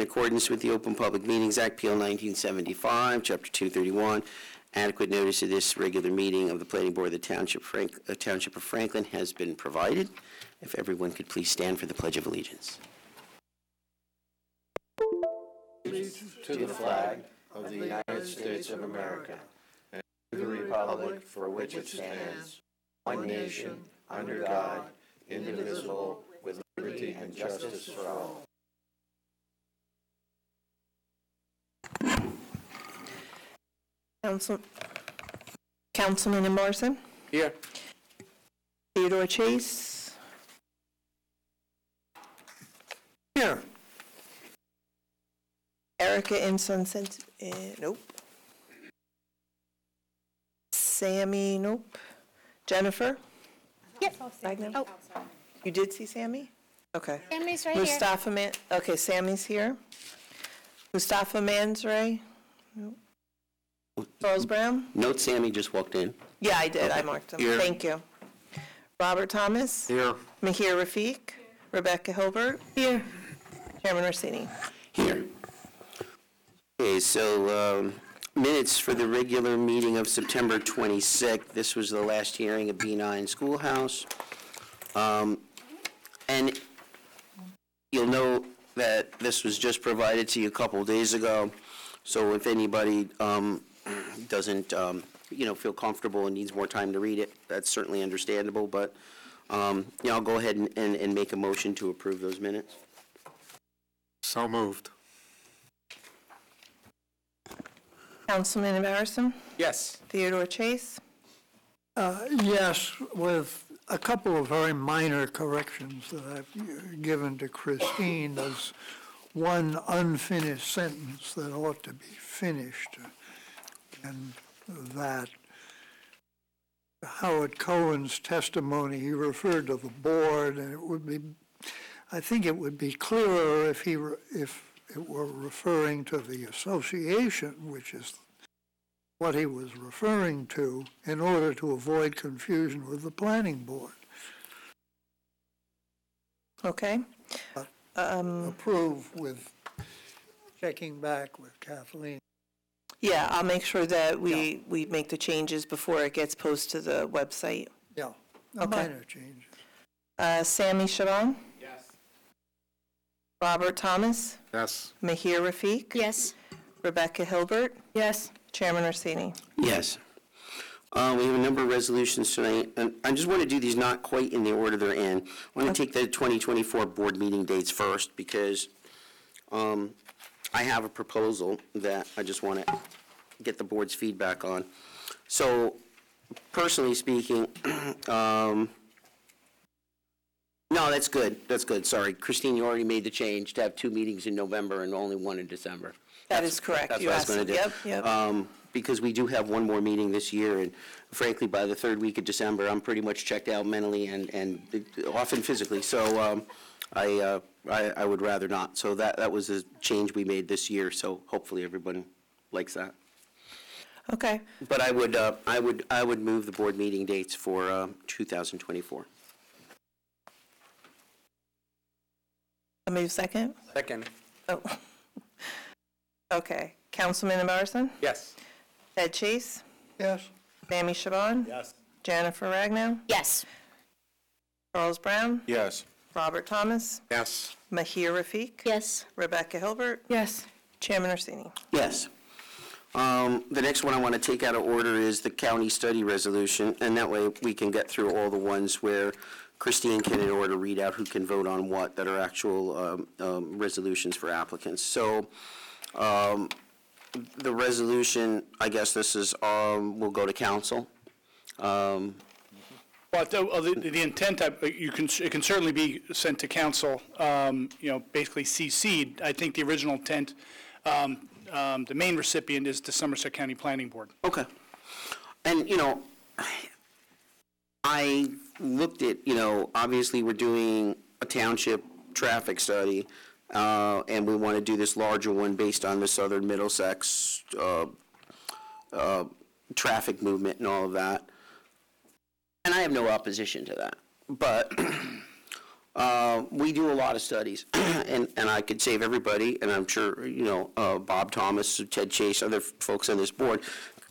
in accordance with the Open Public Meetings Act, PL 1975, Chapter 231. Adequate notice of this regular meeting of the Planning Board of the Township Frank- uh, Township of Franklin has been provided. If everyone could please stand for the Pledge of Allegiance. to the flag of the United States of America and to the republic for which it stands, one nation, under God, indivisible, with liberty and justice for all. Council, Councilman Morrison, Here. Theodore Chase, Here. Erica Insuncent, eh, nope. Sammy, nope. Jennifer? Yep. Wagner? Oh, You did see Sammy? Okay. Sammy's right here. Mustafa Man, okay, Sammy's here. Mustafa Manzray? Nope. Charles Brown? Note Sammy just walked in. Yeah, I did, I marked him. Here. Thank you. Robert Thomas? Here. Mahir Rafiq? Rebecca Hilbert? Here. Chairman Orsini? Here. Okay, so um, minutes for the regular meeting of September 26th. This was the last hearing of B9 Schoolhouse. Um, And you'll note that this was just provided to you a couple days ago, so if anybody um, doesn't, um, you know, feel comfortable and needs more time to read it, that's certainly understandable, but, um, yeah, I'll go ahead and- and and make a motion to approve those minutes. So moved. Councilman Anbarasan? Yes. Theodore Chase? Uh, Yes, with a couple of very minor corrections that I've given to Christine. There's one unfinished sentence that ought to be finished, and that Howard Cohen's testimony, he referred to the board, and it would be, I think it would be clearer if he, were- if it were referring to the association, which is what he was referring to in order to avoid confusion with the planning board. Okay. Um, Approve with checking back with Kathleen. Yeah, I'll make sure that we, we make the changes before it gets posted to the website. Yeah, a Okay. minor change. Uh, Sammy Shaban? Yes. Robert Thomas? Yes. Mahir Rafiq? Yes. Rebecca Hilbert? Yes. Chairman Orsini? Yes. Uh, We have a number of resolutions tonight, and I just want to do these not quite in the order they're in. I want to take the 2024 board meeting dates first, because um, I have a proposal that I just want to get the board's feedback on. So personally speaking, um, no, that's good, that's good, sorry. Christine, you already made the change to have two meetings in November and only one in December. That is correct. That's You what I was asked- going to do. Yep, yep. Um, Because we do have one more meeting this year, and frankly, by the third week of December, I'm pretty much checked out mentally and, and often physically, so um, I, uh, I I would rather not. So that, that was a change we made this year, so hopefully everyone likes that. Okay. But I would, uh, I would, I would move the board meeting dates for uh, 2024. I move second? Second. Oh. Okay. Councilman Anbarasan? Yes. Ed Chase? Yes, Sammy Shaban? Yes. Jennifer Ragnow? Yes. Charles Brown? Yes. Robert Thomas? Yes. Mahir Rafiq? Yes. Rebecca Hilbert? Yes. Chairman Orsini? Yes. Um, The next one I want to take out of order is the county study resolution, and that way we can get through all the ones where Christine can in order read out who can vote on what that are actual um, um, resolutions for applicants. So um, the resolution, I guess this is, um, will go to council. Um, But the, the intent, uh, you can, it can certainly be sent to council, um, you know, basically CC'd. I think the original intent, um, um, the main recipient is the Somerset County Planning Board. Okay. And, you know, I looked at, you know, obviously, we're doing a township traffic study, uh, and we want to do this larger one based on the southern Middlesex uh, uh, traffic movement and all of that. And I have no opposition to that. But uh, we do a lot of studies, and, and I could save everybody, and I'm sure, you know, uh, Bob Thomas, Ted Chase, other folks on this board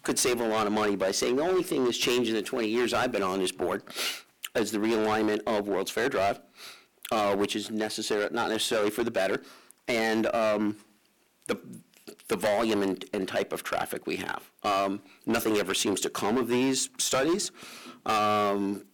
could save a lot of money by saying, the only thing that's changed in the 20 years I've been on this board is the realignment of World's Fair Drive, uh, which is necessary, not necessarily for the better, and um, the, the volume and, and type of traffic we have. Um, Nothing ever seems to come of these studies. Um,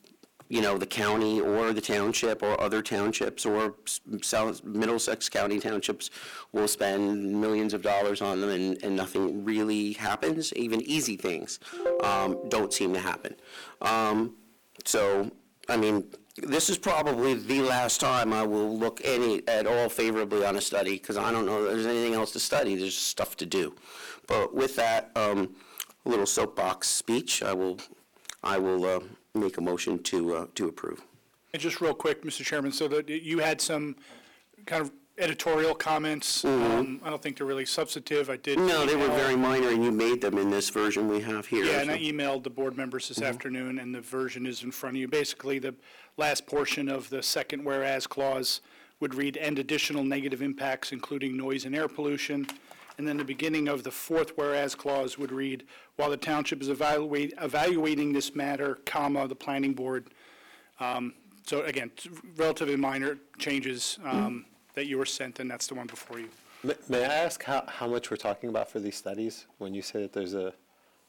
You know, the county or the township or other townships or South, Middlesex County townships will spend millions of dollars on them and, and nothing really happens. Even easy things um, don't seem to happen. Um, So, I mean, this is probably the last time I will look any, at all favorably on a study, because I don't know that there's anything else to study, there's stuff to do. But with that, um, little soapbox speech, I will, I will, uh, make a motion to, uh, to approve. And just real quick, Mr. Chairman, so that you had some kind of editorial comments. Um, I don't think they're really substantive. I did. Mm-hmm. No, they were email- very minor, and you made them in this version we have here. Yeah, and I emailed the board members this afternoon, and the version is in front of you. Basically, the last portion of the second whereas clause would read, "and additional negative impacts, including noise and air pollution." And then the beginning of the fourth whereas clause would read, "While the township is evaluate- evaluating this matter, comma, the planning board." Um, So again, relatively minor changes um, that you were sent, and that's the one before you. May- May I ask how, how much we're talking about for these studies? When you say that there's a,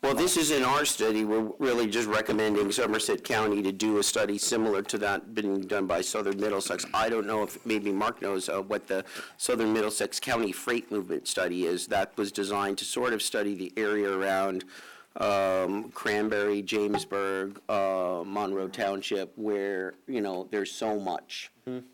Well, this is in our study, we're really just recommending Somerset County to do a study similar to that being done by Southern Middlesex. I don't know if, maybe Mark knows uh, what the Southern Middlesex County Freight Movement Study is. That was designed to sort of study the area around um, Cranbury, Jamesburg, uh, Monroe Township, where, you know, there's so much,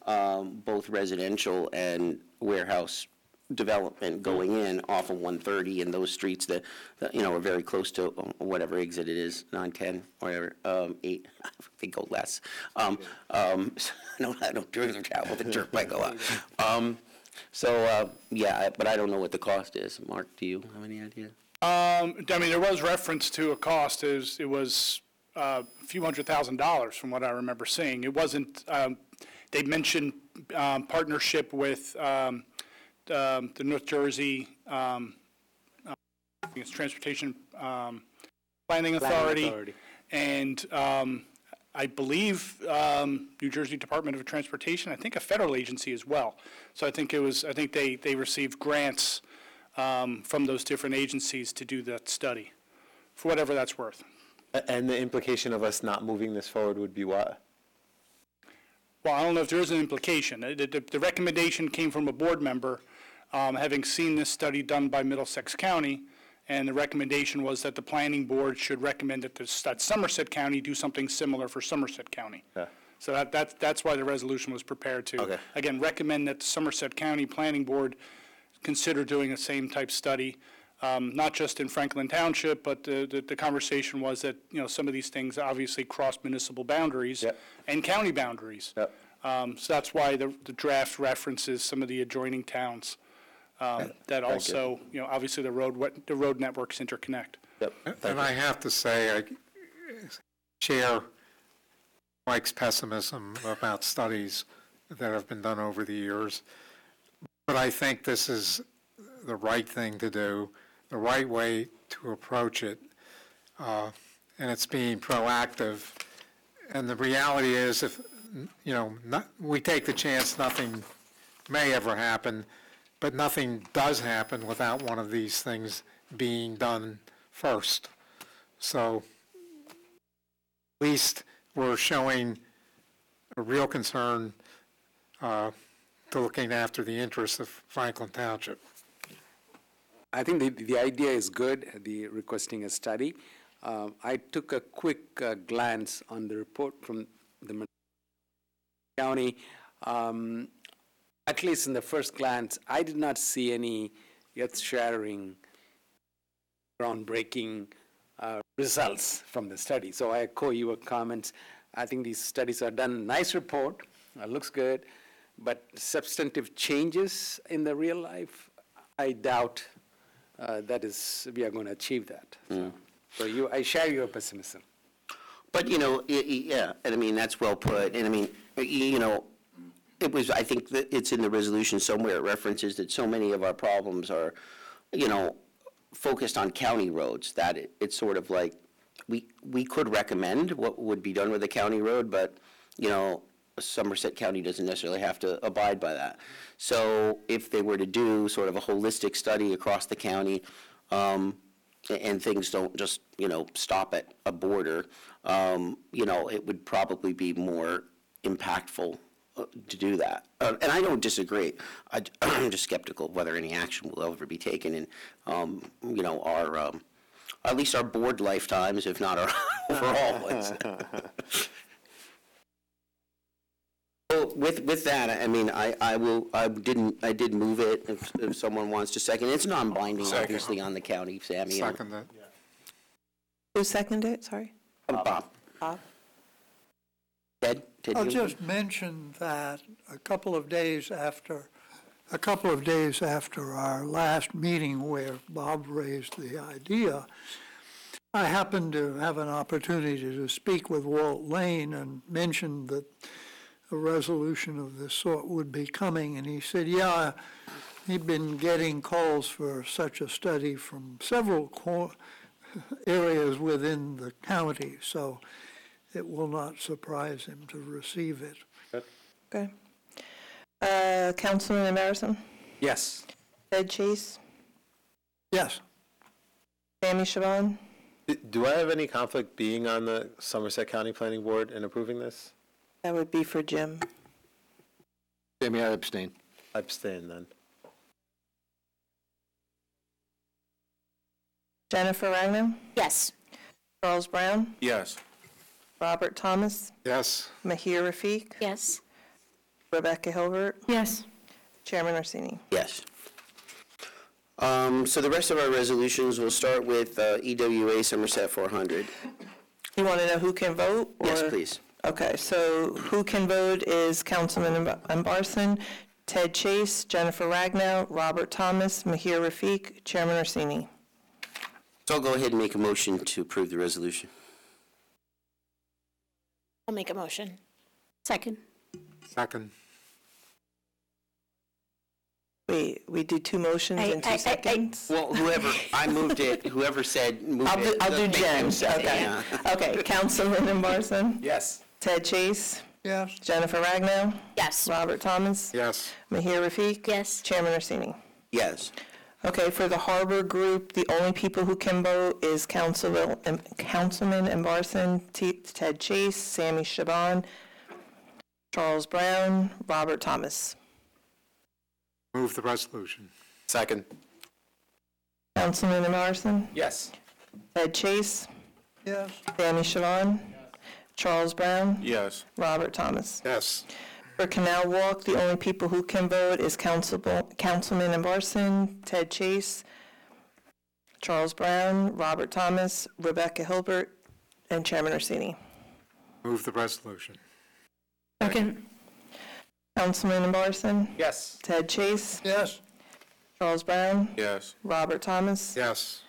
um, both residential and warehouse development going in off of 130 and those streets that, that, you know, are very close to um, whatever exit it is, 910, whatever, um, 8, I think go less. Um, um, No, I don't do travel, the dirt might go up. Um, So, uh, yeah, I- but I don't know what the cost is. Mark, do you have any idea? Um, I mean, there was reference to a cost, it was, it was uh, a few hundred thousand dollars from what I remember seeing. It wasn't, um, they mentioned um, partnership with um, um, the North Jersey, um, uh, I think it's Transportation um, Planning Authority. Authority. And um, I believe um, New Jersey Department of Transportation, I think a federal agency as well. So I think it was, I think they, they received grants um, from those different agencies to do that study, for whatever that's worth. a- and the implication of us not moving this forward would be what? Well, I don't know if there is an implication. Uh, The, the- the recommendation came from a board member, um, having seen this study done by Middlesex County, and the recommendation was that the planning board should recommend that this, that Somerset County do something similar for Somerset County. Yeah. So that, that's, that's why the resolution was prepared to. Okay. Again, recommend that the Somerset County Planning Board consider doing the same type study, um, not just in Franklin Township, but the, the- the conversation was that, you know, some of these things obviously cross municipal boundaries Yep. and county boundaries. Yep. Um, So that's why the, the draft references some of the adjoining towns um, that also, you know, obviously the road, what- the road networks interconnect. Yep. And I have to say, I share Mike's pessimism about studies that have been done over the years. But I think this is the right thing to do, the right way to approach it. Uh, And it's being proactive. And the reality is, if, you know, not- we take the chance nothing may ever happen, but nothing does happen without one of these things being done first. So at least we're showing a real concern uh, to looking after the interests of Franklin Township. I think the, the idea is good, the requesting a study. Um, I took a quick uh, glance on the report from the county. Um, At least in the first glance, I did not see any earth-shattering, groundbreaking uh, results from the study. So I echo your comments. I think these studies are done, nice report, uh, looks good, but substantive changes in the real life, I doubt uh, that is, we are going to achieve that. So- So you, I share your pessimism. But, you know, i- i- yeah, and I mean, that's well put, and I mean, y- you know, it was, I think that it's in the resolution somewhere, it references that so many of our problems are, you know, focused on county roads, that it, it's sort of like, we, we could recommend what would be done with a county road, but, you know, Somerset County doesn't necessarily have to abide by that. So if they were to do sort of a holistic study across the county, um, and things don't just, you know, stop at a border, um, you know, it would probably be more impactful to do that. Uh, And I don't disagree. I- I'm just skeptical of whether any action will ever be taken in, um, you know, our, um, at least our board lifetimes, if not our overall ones. Well, with, with that, I mean, I, I will, I didn't, I did move it, if, if someone wants to second. It's non-binding, Second. obviously, on the county, Sammy. Second that. Who seconded it, sorry? Bob. Bob? Ted? Ted, I'll you- just mention that a couple of days after, a couple of days after our last meeting where Bob raised the idea, I happened to have an opportunity to speak with Walt Lane and mentioned that a resolution of this sort would be coming, and he said, yeah, he'd been getting calls for such a study from several co- areas within the county, so it will not surprise him to receive it. Okay. Uh, Councilman Emerson? Yes. Ed Chase? Yes, Sammy Shaban? Do I have any conflict being on the Somerset County Planning Board and approving this? That would be for Jim. Jamie, I abstain. I abstain then. Jennifer Ragnow? Yes. Charles Brown? Yes. Robert Thomas? Yes, Mahir Rafiq? Yes. Rebecca Hilbert? Yes. Chairman Orsini? Yes. Um, so the rest of our resolutions, we'll start with, uh, EWA Somerset 400. You want to know who can vote? Yes, or- please. Okay, so who can vote is Councilman Ambarson, Ted Chase, Jennifer Ragnow, Robert Thomas, Mahir Rafiq, Chairman Orsini. So I'll go ahead and make a motion to approve the resolution. I'll make a motion. Second. second. Wait, we do two motions I- in I- I- two I- seconds? Well, whoever, I moved it, whoever said moved I'll do, it. I'll do let's make them Jen's, say it, okay. yeah. Okay, Councilman Ambarson, Yes. Ted Chase, yes, Jennifer Ragnow, Yes. Robert Thomas, Yes, Mahir Rafiq. Yes. Chairman Orsini. Yes. Okay, for the Harbor Group, the only people who can vote is Council- um, Councilman Embarson, T- Ted Chase, Sammy Shaban, Charles Brown, Robert Thomas. move the resolution. Second. Councilman Embarson, Yes. Ted Chase, yes, Sammy Shaban, Charles Brown, Yes. Robert Thomas. Yes, For Canal Walk, the only people who can vote is Councilman Councilman Embarson, Ted Chase, Charles Brown, Robert Thomas, Rebecca Hilbert, and Chairman Orsini. move the resolution. Second. Councilman Embarson, Yes. Ted Chase, yes, Charles Brown, Yes. Robert Thomas, Yes,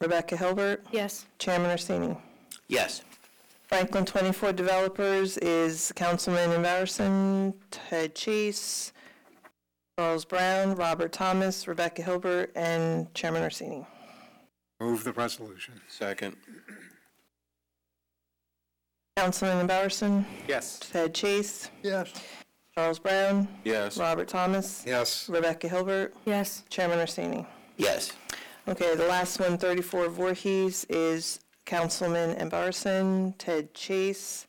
Rebecca Hilbert, Yes. Chairman Orsini. Yes. Franklin 24 Developers is Councilman Embarson, Ted Chase, Charles Brown, Robert Thomas, Rebecca Hilbert, and Chairman Orsini. move the resolution. Second. Councilman Embarson, Yes. Ted Chase, yes, Charles Brown, Yes. Robert Thomas, Yes, Rebecca Hilbert, Yes. Chairman Orsini. Yes. Okay, the last one, 34 Voorhees, is Councilman Embarson, Ted Chase,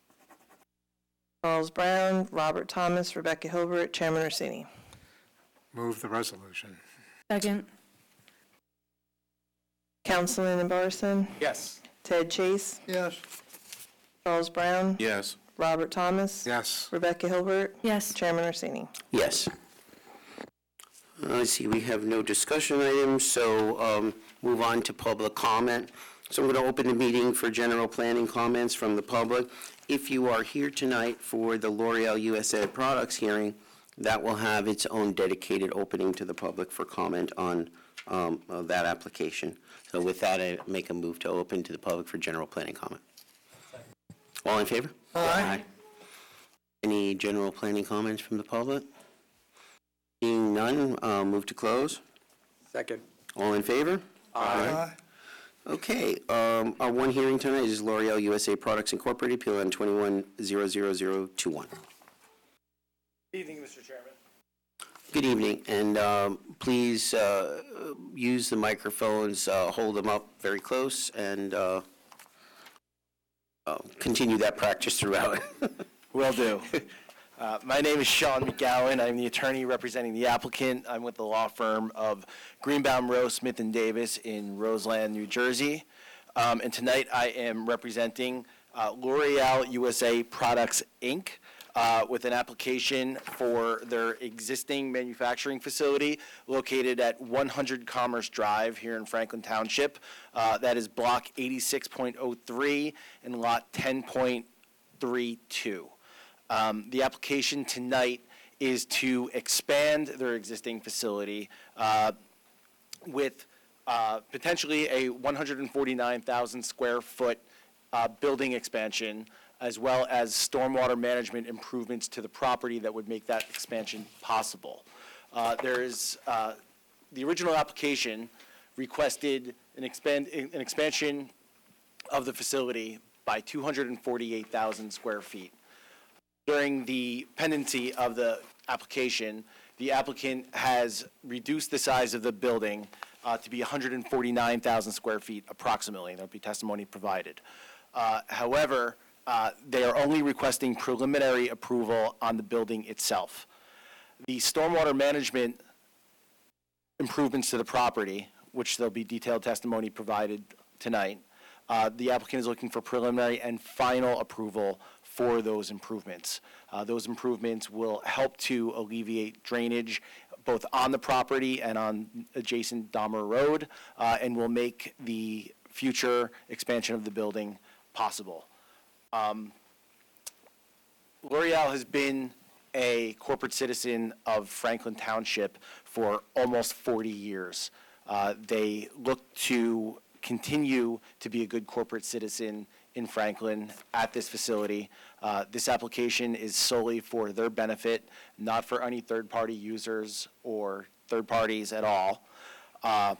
Charles Brown, Robert Thomas, Rebecca Hilbert, Chairman Orsini. move the resolution. Second. Councilman Embarson, Yes. Ted Chase, yes, Charles Brown, Yes. Robert Thomas, Yes, Rebecca Hilbert, Yes. Chairman Orsini. Yes. Uh, Let's see, we have no discussion items, so um, move on to public comment. So I'm going to open the meeting for general planning comments from the public. If you are here tonight for the L'Oreal USA Products hearing, that will have its own dedicated opening to the public for comment on um, uh, that application. So with that, I make a move to open to the public for general planning comment. All in favor? Aye. Any general planning comments from the public? Seeing none, uh, move to close. Second. All in favor? Aye. Okay, um, our one hearing tonight is L'Oreal USA Products Incorporated, appeal on 21-00021. Evening, Mr. Chairman. Good evening, and um, please uh, use the microphones, uh, hold them up very close, and uh, uh, continue that practice throughout. Will do. Uh, My name is Sean McGowan. I'm the attorney representing the applicant. I'm with the law firm of Greenbaum Rowe Smith and Davis in Roseland, New Jersey. Um, And tonight I am representing uh, L'Oreal USA Products, Inc., uh, with an application for their existing manufacturing facility located at 100 Commerce Drive here in Franklin Township. Uh, That is Block 86.03 and Lot 10.32. Um, The application tonight is to expand their existing facility uh, with uh, potentially a 149,000 square foot uh, building expansion, as well as stormwater management improvements to the property that would make that expansion possible. Uh, There is, uh, the original application requested an expand, an expansion of the facility by 248,000 square feet. During the pendency of the application, the applicant has reduced the size of the building uh, to be 149,000 square feet approximately. There'll be testimony provided. Uh, However, uh, they are only requesting preliminary approval on the building itself. The stormwater management improvements to the property, which there'll be detailed testimony provided tonight, uh, the applicant is looking for preliminary and final approval for those improvements. Uh, Those improvements will help to alleviate drainage both on the property and on adjacent Dahmer Road, uh, and will make the future expansion of the building possible. L'Oreal has been a corporate citizen of Franklin Township for almost 40 years. Uh, They look to continue to be a good corporate citizen in Franklin at this facility. Uh, This application is solely for their benefit, not for any third-party users or third parties at all. Uh,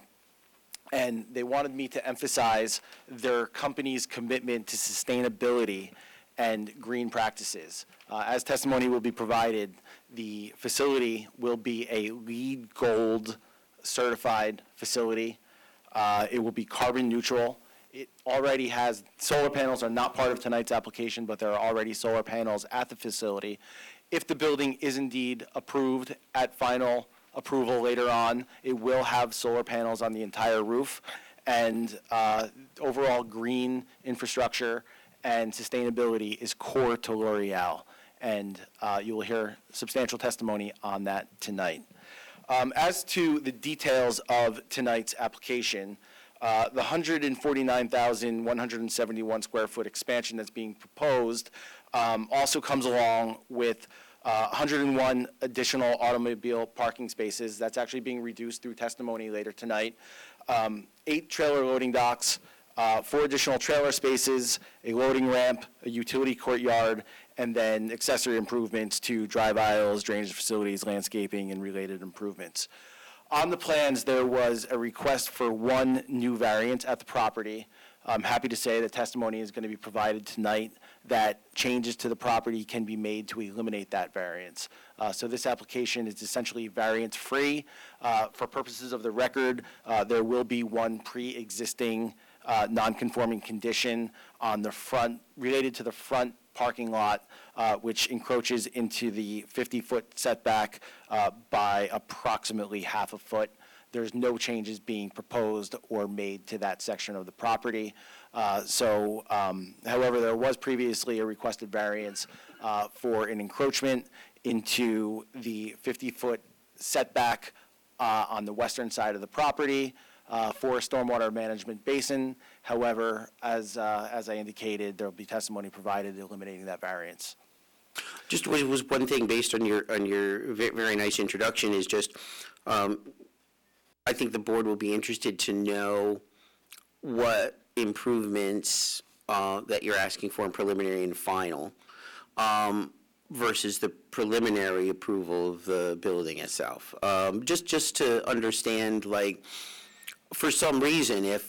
and they wanted me to emphasize their company's commitment to sustainability and green practices. Uh, As testimony will be provided, the facility will be a LEED Gold certified facility. Uh, It will be carbon neutral. It already has, solar panels are not part of tonight's application, but there are already solar panels at the facility. If the building is indeed approved at final approval later on, it will have solar panels on the entire roof, and uh, overall green infrastructure and sustainability is core to L'Oreal, and uh, you will hear substantial testimony on that tonight. Um, As to the details of tonight's application, uh, the 149,171 square foot expansion that's being proposed um, also comes along with uh, 101 additional automobile parking spaces. That's actually being reduced through testimony later tonight. Um, Eight trailer loading docks, uh, four additional trailer spaces, a loading ramp, a utility courtyard, and then accessory improvements to drive aisles, drainage facilities, landscaping, and related improvements. On the plans, there was a request for one new variance at the property. I'm happy to say that testimony is going to be provided tonight that changes to the property can be made to eliminate that variance. Uh, So this application is essentially variance-free. Uh, For purposes of the record, uh, there will be one pre-existing uh, non-conforming condition on the front, related to the front parking lot, uh, which encroaches into the 50-foot setback uh, by approximately half a foot. There's no changes being proposed or made to that section of the property. Uh, So, um, however, there was previously a requested variance uh, for an encroachment into the 50-foot setback uh, on the western side of the property uh, for a stormwater management basin. However, as, uh, as I indicated, there will be testimony provided eliminating that variance. Just was, was one thing based on your, on your ve- very nice introduction is just, um, I think the board will be interested to know what improvements, uh, that you're asking for in preliminary and final. Um, versus the preliminary approval of the building itself. Um, Just, just to understand, like, for some reason, if,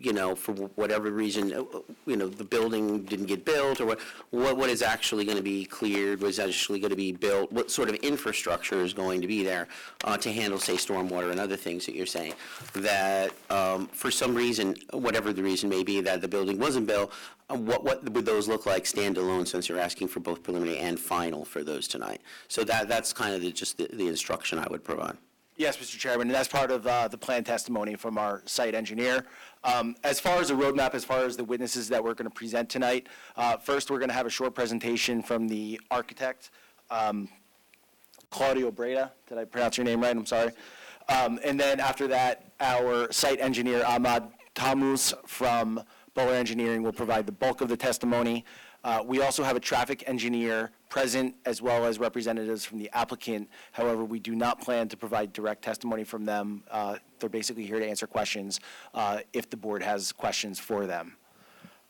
you know, for whatever reason, uh, you know, the building didn't get built, or what, what what is actually going to be cleared, what is actually going to be built, what sort of infrastructure is going to be there uh, to handle, say, stormwater and other things that you're saying, that um, for some reason, whatever the reason may be, that the building wasn't built, uh, what, what would those look like standalone, since you're asking for both preliminary and final for those tonight? So that, that's kind of the- just the the instruction I would provide. Yes, Mr. Chairman, and that's part of uh, the plan testimony from our site engineer. Um, As far as the roadmap, as far as the witnesses that we're going to present tonight, uh, first, we're going to have a short presentation from the architect, um, Claudio Breda. Did I pronounce your name right? I'm sorry. Um, And then after that, our site engineer, Ahmad Tamus from Bohler Engineering, will provide the bulk of the testimony. Uh, We also have a traffic engineer present, as well as representatives from the applicant. However, we do not plan to provide direct testimony from them. Uh, They're basically here to answer questions uh, if the board has questions for them.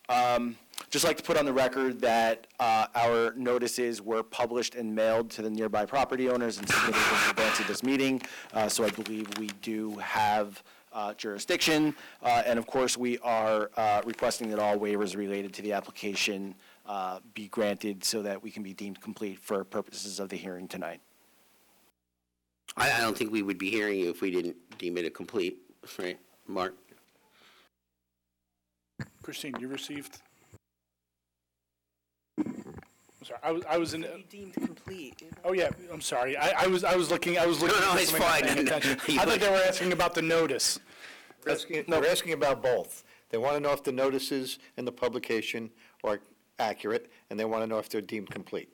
Um, Just like to put on the record that uh, our notices were published and mailed to the nearby property owners and submitted in advance of this meeting, Uh, so I believe we do have uh, jurisdiction. Uh, And of course, we are uh, requesting that all waivers related to the application uh, be granted so that we can be deemed complete for purposes of the hearing tonight. I, I don't think we would be hearing you if we didn't deem it a complete, right, Mark? Christine, you received? I'm sorry, I was, I was in, Deemed complete. oh, yeah, I'm sorry. I, I was, I was looking, I was looking. No, no, for it's something, not fine. paying attention. I thought they were asking about the notice. They're asking- They're asking about both. They want to know if the notices and the publication are accurate, and they want to know if they're deemed complete.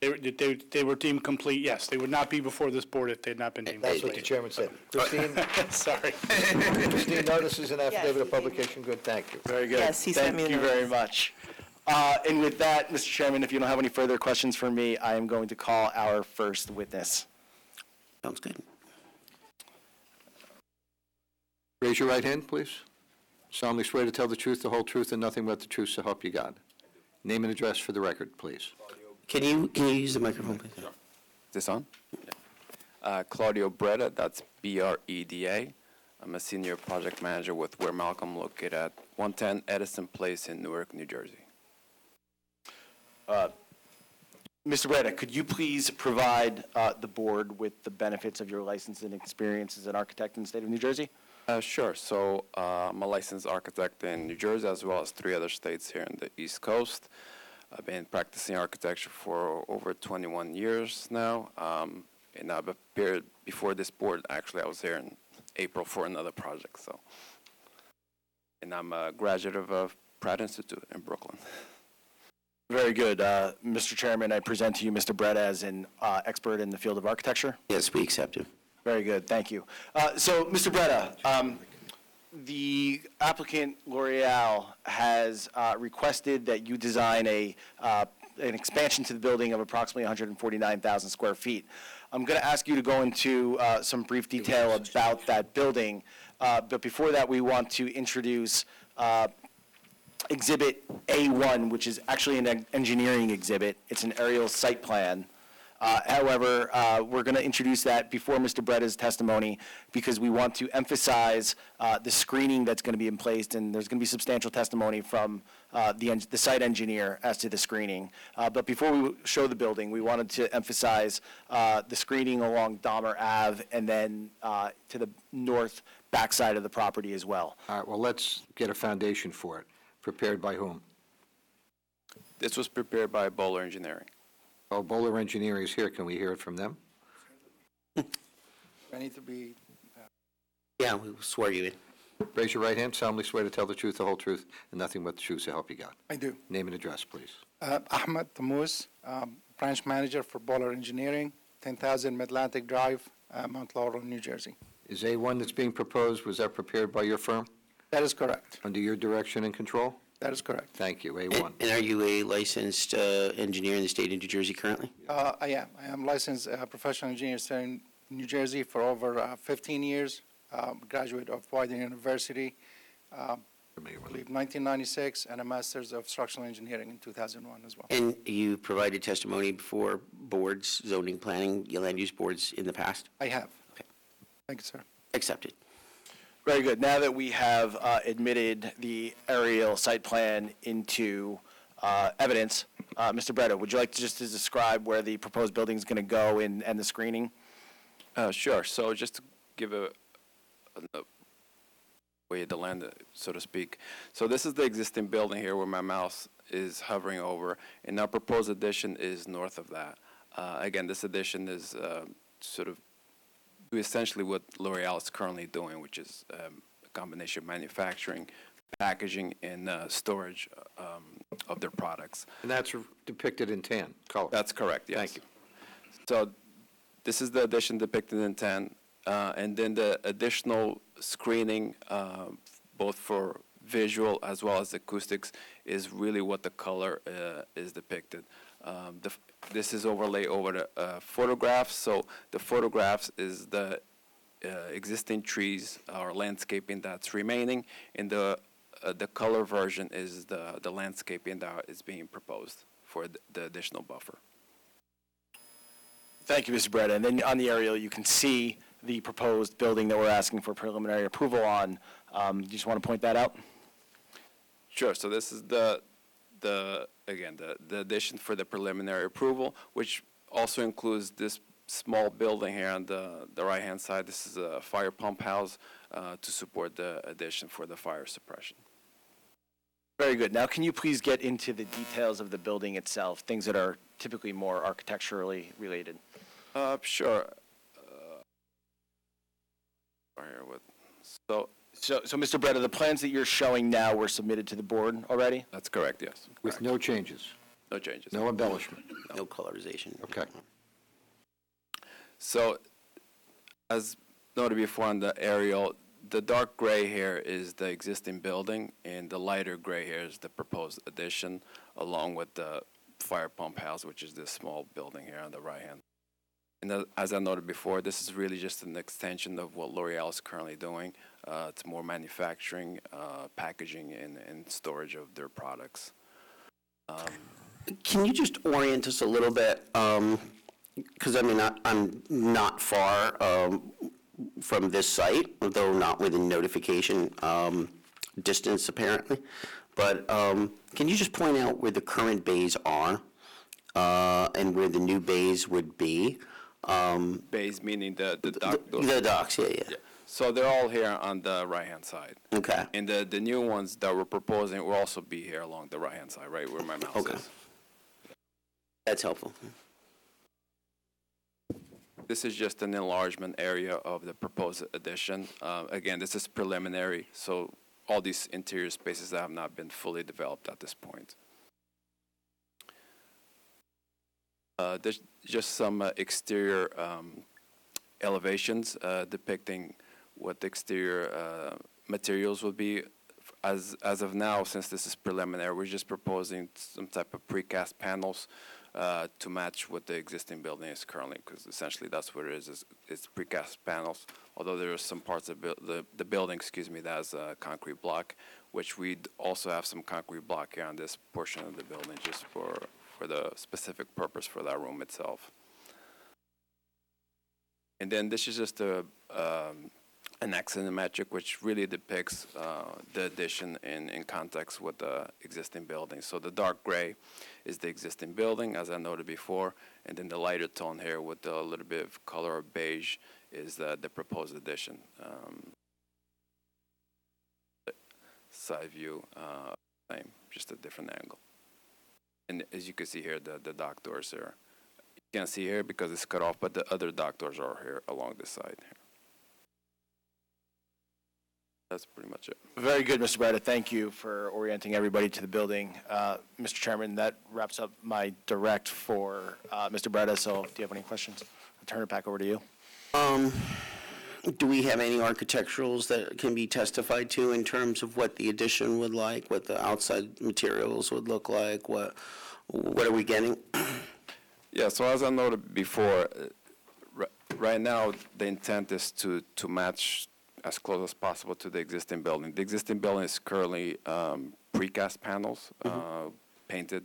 They, were- they, they were deemed complete, yes. They would not be before this board if they had not been deemed That's what the complete. chairman said. Christine, Sorry. Christine, notices and affidavit he of publication, good, thank you. Very good. Yes, he sent me the Thank you very much. Uh, And with that, Mr. Chairman, if you don't have any further questions for me, I am going to call our first witness. Sounds good. Raise your right hand, please. solemnly swear to tell the truth, the whole truth, and nothing but the truth, so help you God. Name and address for the record, please. Can you, can you use the microphone, please? Is this on? Uh, Claudio Breda, that's B-R-E-D-A. I'm a senior project manager with Ware Malcomb, located at 110 Edison Place in Newark, New Jersey. Mr. Breda, could you please provide uh, the board with the benefits of your license and experience as an architect in the state of New Jersey? Uh, Sure, so uh, I'm a licensed architect in New Jersey as well as three other states here in the East Coast. I've been practicing architecture for over 21 years now, um, and I've appeared before this board, actually, I was here in April for another project, so. And I'm a graduate of uh, Pratt Institute in Brooklyn. Very good. Uh, Mr. Chairman, I present to you Mr. Breda as an uh, expert in the field of architecture. Yes, we accept it. Very good, thank you. Uh, So, Mr. Breda, um, the applicant L'Oreal has uh, requested that you design a, uh, an expansion to the building of approximately 149,000 square feet. I'm going to ask you to go into uh, some brief detail about that building, Uh, but before that, we want to introduce uh, Exhibit A1, which is actually an en- engineering exhibit. It's an aerial site plan. Uh, However, uh, we're going to introduce that before Mr. Breda's testimony because we want to emphasize uh, the screening that's going to be in place, and there's going to be substantial testimony from uh, the en- the site engineer as to the screening. Uh, But before we show the building, we wanted to emphasize uh, the screening along Dahmer Ave and then uh, to the north backside of the property as well. All right, well, let's get a foundation for it. Prepared by whom? This was prepared by Bohler Engineering. Oh, Bohler Engineering is here, can we hear it from them? I need to be, Yeah, we swear you in. Raise your right hand, solemnly swear to tell the truth, the whole truth, and nothing but the truth, so help you God. I do. Name and address, please. Uh, Ahmed Tamouz, um, branch manager for Bohler Engineering, 10,000 Mid-Atlantic Drive, uh, Mount Laurel, New Jersey. Is A1 that's being proposed, was that prepared by your firm, That is correct. under your direction and control? That is correct. Thank you, And A1. and are you a licensed uh, engineer in the state of New Jersey currently? Uh, I am. I am licensed uh, professional engineer here in New Jersey for over uh, 15 years, um, graduate of Widener University. Uh, I believe 1996, and a Master's of Structural Engineering in 2001 as well. And you provided testimony before boards, zoning, planning, land use boards in the past? I have. Okay. Thank you, sir. Accepted. Very good. Now that we have uh, admitted the aerial site plan into uh, evidence, uh, Mr. Breda, would you like to just to describe where the proposed building is going to go and, and the screening? Uh, Sure, so just to give a, a way of the land, so to speak. So this is the existing building here where my mouse is hovering over, and our proposed addition is north of that. Uh, Again, this addition is uh, sort of do essentially what L'Oreal is currently doing, which is um, a combination of manufacturing, packaging, and uh, storage um, of their products. And that's depicted in tan color. That's correct, yes. Thank you. So this is the addition depicted in tan, uh, and then the additional screening, uh, both for visual as well as acoustics, is really what the color uh, is depicted. Um, the This is overlay over the uh, photographs, so the photographs is the uh, existing trees or landscaping that's remaining, and the, uh, the color version is the, the landscaping that is being proposed for the- the additional buffer. Thank you, Mr. Breda. And then on the aerial, you can see the proposed building that we're asking for preliminary approval on. Um, You just want to point that out? Sure, so this is the, the, again, the, the addition for the preliminary approval, which also includes this small building here on the, the right-hand side. This is a fire pump house uh, to support the addition for the fire suppression. Very good. Now, can you please get into the details of the building itself, things that are typically more architecturally related? Uh, sure. Uh, Right here with, so, So, so Mr. Breda, the plans that you're showing now were submitted to the board already? that's correct, yes. With no changes, No changes. no embellishment. No colorization. Okay. So, as noted before on the aerial, the dark gray here is the existing building, and the lighter gray here is the proposed addition, along with the fire pump house, which is this small building here on the right hand. And as I noted before, this is really just an extension of what L'Oreal is currently doing. Uh, It's more manufacturing, uh, packaging, and and storage of their products. Can you just orient us a little bit? Because I mean, I- I'm not far um, from this site, though not within notification um, distance apparently. But um, can you just point out where the current bays are uh, and where the new bays would be? Um, Bays meaning the the dock doors. The docks, yeah, yeah. So they're all here on the right-hand side. Okay. And the, the new ones that we're proposing will also be here along the right-hand side, right where my mouse Okay. is. That's helpful. This is just an enlargement area of the proposed addition. Uh, Again, this is preliminary, so all these interior spaces that have not been fully developed at this point. Uh, There's just some uh, exterior um, elevations uh, depicting what the exterior uh, materials will be. As, as of now, since this is preliminary, we're just proposing some type of precast panels uh, to match what the existing building is currently, because essentially that's what it is, is it's precast panels. Although there are some parts of buil- the, the building, excuse me, that has a concrete block, which we'd also have some concrete block here on this portion of the building, just for, for the specific purpose for that room itself. And then this is just a, um, an axonometric, which really depicts uh, the addition in, in context with the existing building. So the dark gray is the existing building, as I noted before, and then the lighter tone here with a little bit of color of beige is the, the proposed addition. Um, Side view, uh, same, just a different angle. And as you can see here, the, the dock doors are, you can't see here because it's cut off, but the other dock doors are here along this side here. That's pretty much it. Very good, Mr. Breda. Thank you for orienting everybody to the building. Uh, Mr. Chairman, that wraps up my direct for uh, Mr. Breda, so do you have any questions? I'll turn it back over to you. Um, do we have any architecturals that can be testified to in terms of what the addition would like, what the outside materials would look like, what, what are we getting? Yeah, so as I noted before, uh, ri- right now, the intent is to, to match as close as possible to the existing building. The existing building is currently um, precast panels, uh, painted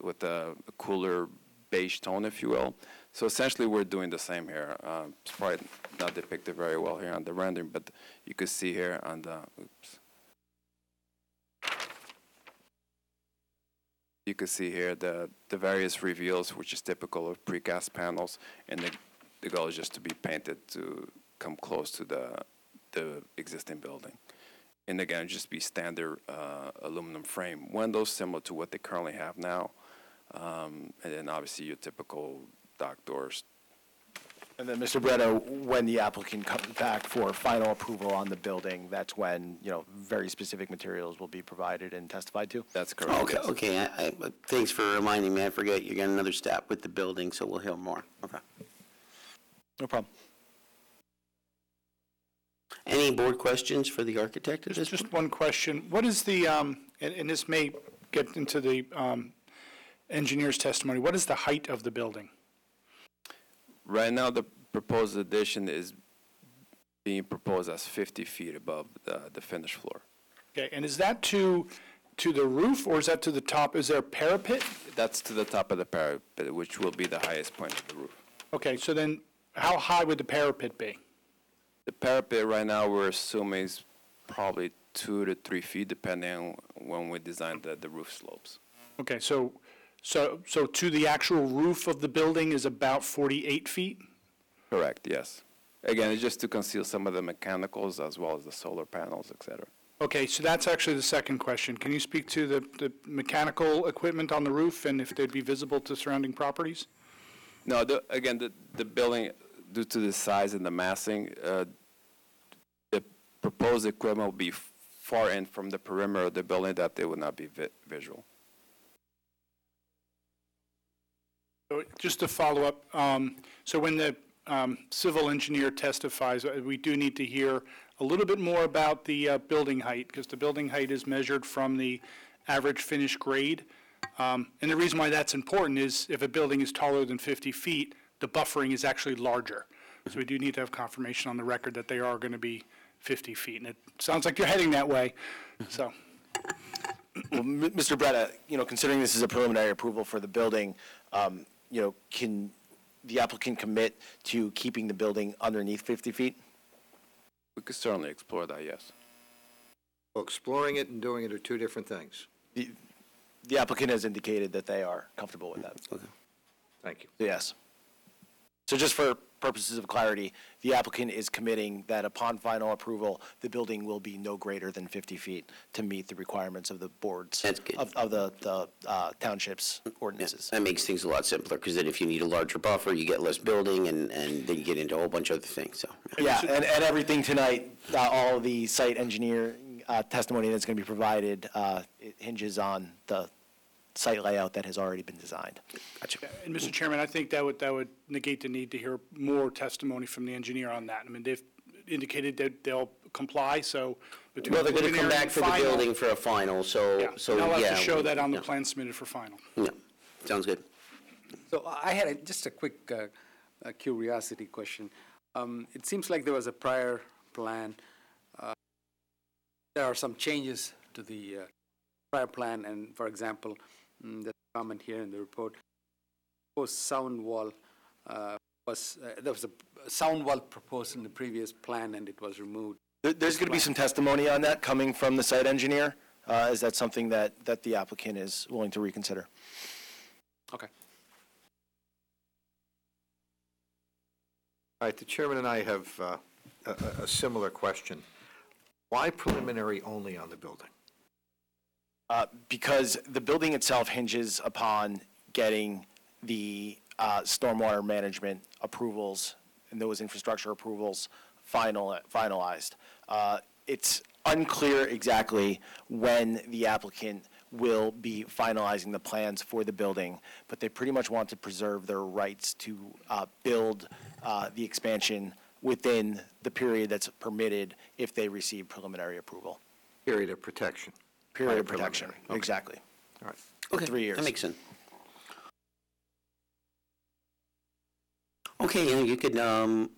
with a cooler beige tone, if you will. So essentially, we're doing the same here. Uh, It's probably not depicted very well here on the rendering, but you could see here on the, oops. You can see here the, the various reveals, which is typical of precast panels, and the, the goal is just to be painted to come close to the, the existing building. And again, just be standard uh, aluminum frame windows, similar to what they currently have now. Um, And then obviously your typical dock doors. And then, Mr. Breda, when the applicant comes back for final approval on the building, that's when, you know, very specific materials will be provided and testified to? That's correct. Okay, yes. okay, I, I, thanks for reminding me, I forget, you got another step with the building, so we'll hear more. Okay. No problem. Any board questions for the architect at this Just, point? just one question. What is the, um, and, and this may get into the, um, engineer's testimony, what is the height of the building? Right now, the proposed addition is being proposed as 50 feet above the, the finished floor. Okay, and is that to, to the roof, or is that to the top? Is there a parapet? That's to the top of the parapet, which will be the highest point of the roof. Okay, so then, how high would the parapet be? The parapet right now, we're assuming is probably two to three feet, depending on when we design the, the roof slopes. Okay, so, so, so to the actual roof of the building is about 48 feet? Correct, yes. Again, it's just to conceal some of the mechanicals as well as the solar panels, et cetera. Okay, so that's actually the second question. Can you speak to the, the mechanical equipment on the roof and if they'd be visible to surrounding properties? No, the, again, the, the building, due to the size and the massing, uh, the proposed equipment will be far in from the perimeter of the building that they would not be vi- visual. So Just to follow up, um, so when the um, civil engineer testifies, uh, we do need to hear a little bit more about the uh, building height, because the building height is measured from the average finished grade. Um, And the reason why that's important is if a building is taller than 50 feet, the buffering is actually larger. So we do need to have confirmation on the record that they are going to be 50 feet. And it sounds like you're heading that way, so. Well, Mr. Breda, you know, considering this is a preliminary approval for the building, um, you know, can the applicant commit to keeping the building underneath 50 feet? We could certainly explore that, yes. Well, exploring it and doing it are two different things. The the applicant has indicated that they are comfortable with that. Thank you. Yes. So just for purposes of clarity, the applicant is committing that upon final approval, the building will be no greater than 50 feet to meet the requirements of the boards. That's good. Of, of the, the uh, township's ordinances. That makes things a lot simpler, because then if you need a larger buffer, you get less building, and, and then you get into a whole bunch of other things, so. Yeah, and, and everything tonight, uh, all the site engineer uh, testimony that's going to be provided, uh, it hinges on the site layout that has already been designed. Gotcha. And Mr. Chairman, I think that would, that would negate the need to hear more testimony from the engineer on that. I mean, they've indicated that they'll comply, so between Well, they're gonna come preliminary back and for the final- building for a final, so, Yeah, so, and yeah. I'll have to show that on the yeah, plan submitted for final. Yeah, sounds good. So I had a- just a quick uh, uh, curiosity question. Um, It seems like there was a prior plan. uh, There are some changes to the uh, prior plan, and for example, mm, the comment here in the report, proposed sound wall uh, was, uh, there was a sound wall proposed in the previous plan, and it was removed. There- There's going to be some testimony on that coming from the site engineer. Uh, Is that something that, that the applicant is willing to reconsider? Okay. All right, the chairman and I have uh, a, a- a similar question. Why preliminary only on the building? Uh, Because the building itself hinges upon getting the uh, stormwater management approvals and those infrastructure approvals final, finalized. Uh, It's unclear exactly when the applicant will be finalizing the plans for the building, but they pretty much want to preserve their rights to uh, build uh, the expansion within the period that's permitted if they receive preliminary approval. Period of protection. Period of Prior protection, preliminary. Okay. exactly. All right. Okay, three years. That makes sense. Okay, yeah, you could, um,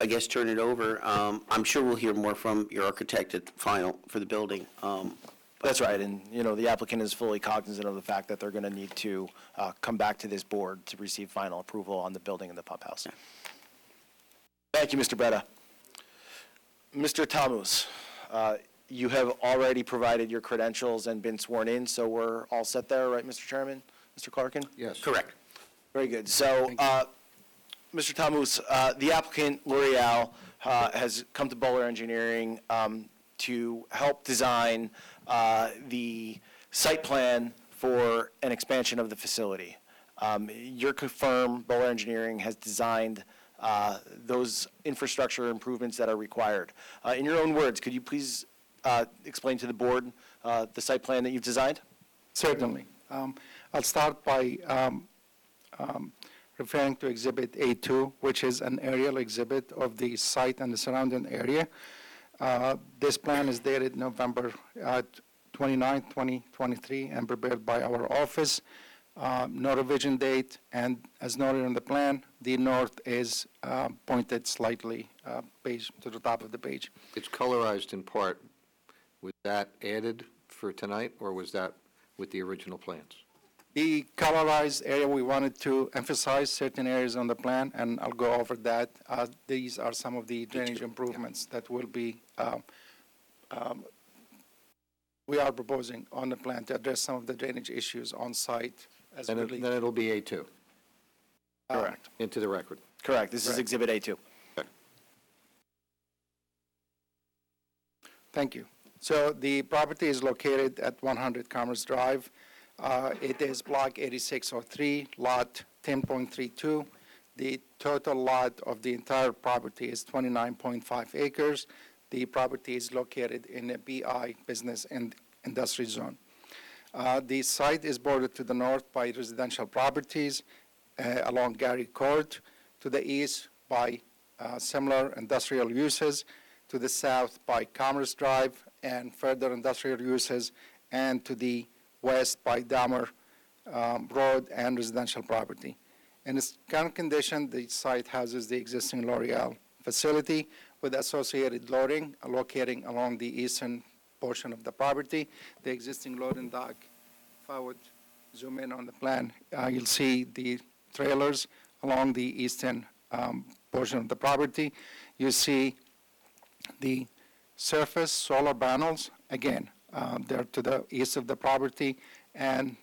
I guess, turn it over. Um, I'm sure we'll hear more from your architect at final for the building. Um, That's right, and, you know, the applicant is fully cognizant of the fact that they're going to need to uh, come back to this board to receive final approval on the building and the pump house. Thank you, Mr. Breda. Mr. Tamus, uh, you have already provided your credentials and been sworn in, so we're all set there, right, Mr. Chairman? Mr. Clarkin? Yes. Correct. Very good. So, uh, Mr. Tamus, uh, the applicant, L'Oreal, uh, has come to Bohler Engineering um, to help design uh, the site plan for an expansion of the facility. Um, Your firm, Bohler Engineering, has designed uh, those infrastructure improvements that are required. Uh, In your own words, could you please uh, explain to the board uh, the site plan that you've designed? Certainly. Um, I'll start by um, um, referring to Exhibit A2, which is an aerial exhibit of the site and the surrounding area. Uh, This plan is dated November uh, 29, 2023, and prepared by our office. Uh, No revision date, and as noted on the plan, the north is uh, pointed slightly uh, page, to the top of the page. It's colorized in part. Was that added for tonight, or was that with the original plans? The colorized area, we wanted to emphasize certain areas on the plan, and I'll go over that. Uh, These are some of the drainage improvements that will be, um, um, we are proposing on the plan to address some of the drainage issues on site as Then it- really. then it'll be A2, Correct. into the record. Correct. This is Exhibit A2. Thank you. So the property is located at 100 Commerce Drive. Uh, It is Block 8603, Lot 10.32. The total lot of the entire property is 29.5 acres. The property is located in a BI Business and Industry Zone. Uh, The site is bordered to the north by residential properties uh, along Gary Court, to the east by uh, similar industrial uses, to the south by Commerce Drive and further industrial uses, and to the west by Dahmer um, Road and residential property. In its current condition, the site houses the existing L'Oreal facility with associated loading locating along the eastern portion of the property. The existing loading dock, if I would zoom in on the plan, uh, you'll see the trailers along the eastern um, portion of the property. You see the surface solar panels, again, uh, they're to the east of the property, and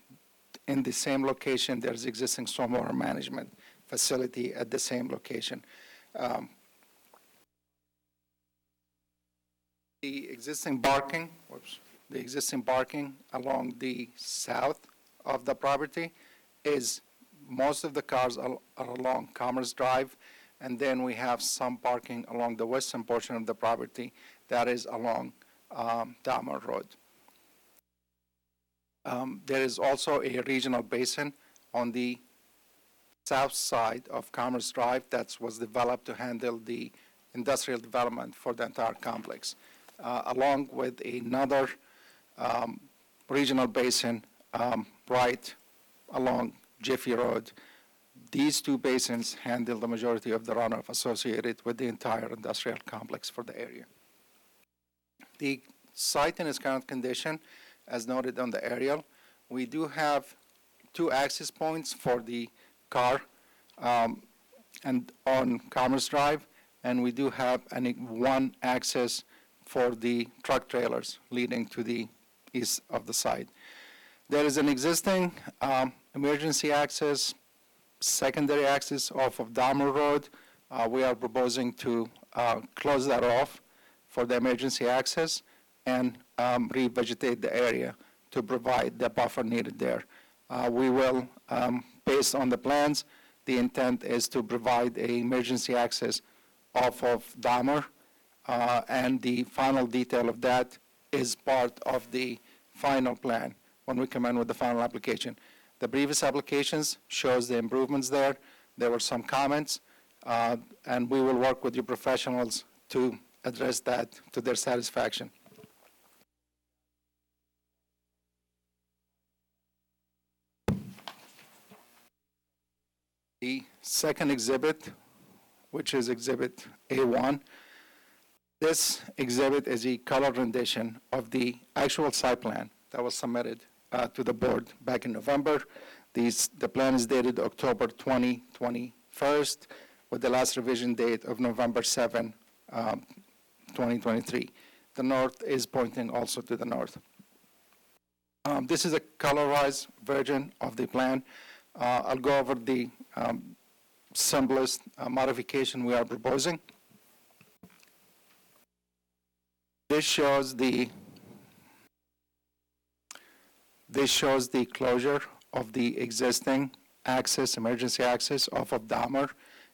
in the same location, there's existing stormwater management facility at the same location. Um, The existing parking, whoops, the existing parking along the south of the property is, most of the cars are are along Commerce Drive, and then we have some parking along the western portion of the property that is along um, Dahmer Road. Um, There is also a regional basin on the south side of Commerce Drive that was developed to handle the industrial development for the entire complex, uh, along with another um, regional basin um, right along Jiffy Road. These two basins handle the majority of the runoff associated with the entire industrial complex for the area. The site in its current condition, as noted on the aerial, we do have two access points for the car um, and on Commerce Drive, and we do have one access for the truck trailers leading to the east of the site. There is an existing um, emergency access, secondary access off of Dahmer Road. Uh, We are proposing to uh, close that off for the emergency access and um, revegetate the area to provide the buffer needed there. Uh, We will, um, based on the plans, the intent is to provide a emergency access off of Dahmer, uh, and the final detail of that is part of the final plan when we come in with the final application. The previous applications shows the improvements there. There were some comments, uh, and we will work with your professionals to address that to their satisfaction. The second exhibit which is Exhibit A1. This exhibit is a color rendition of the actual site plan that was submitted uh, to the board back in November. These, the plan is dated October 20, 21st, with the last revision date of November 7, um, 2023. The north is pointing also to the north. Um, This is a colorized version of the plan. Uh, I'll go over the um, simplest uh, modification we are proposing. This shows the, this shows the closure of the existing access, emergency access off of Dahmer.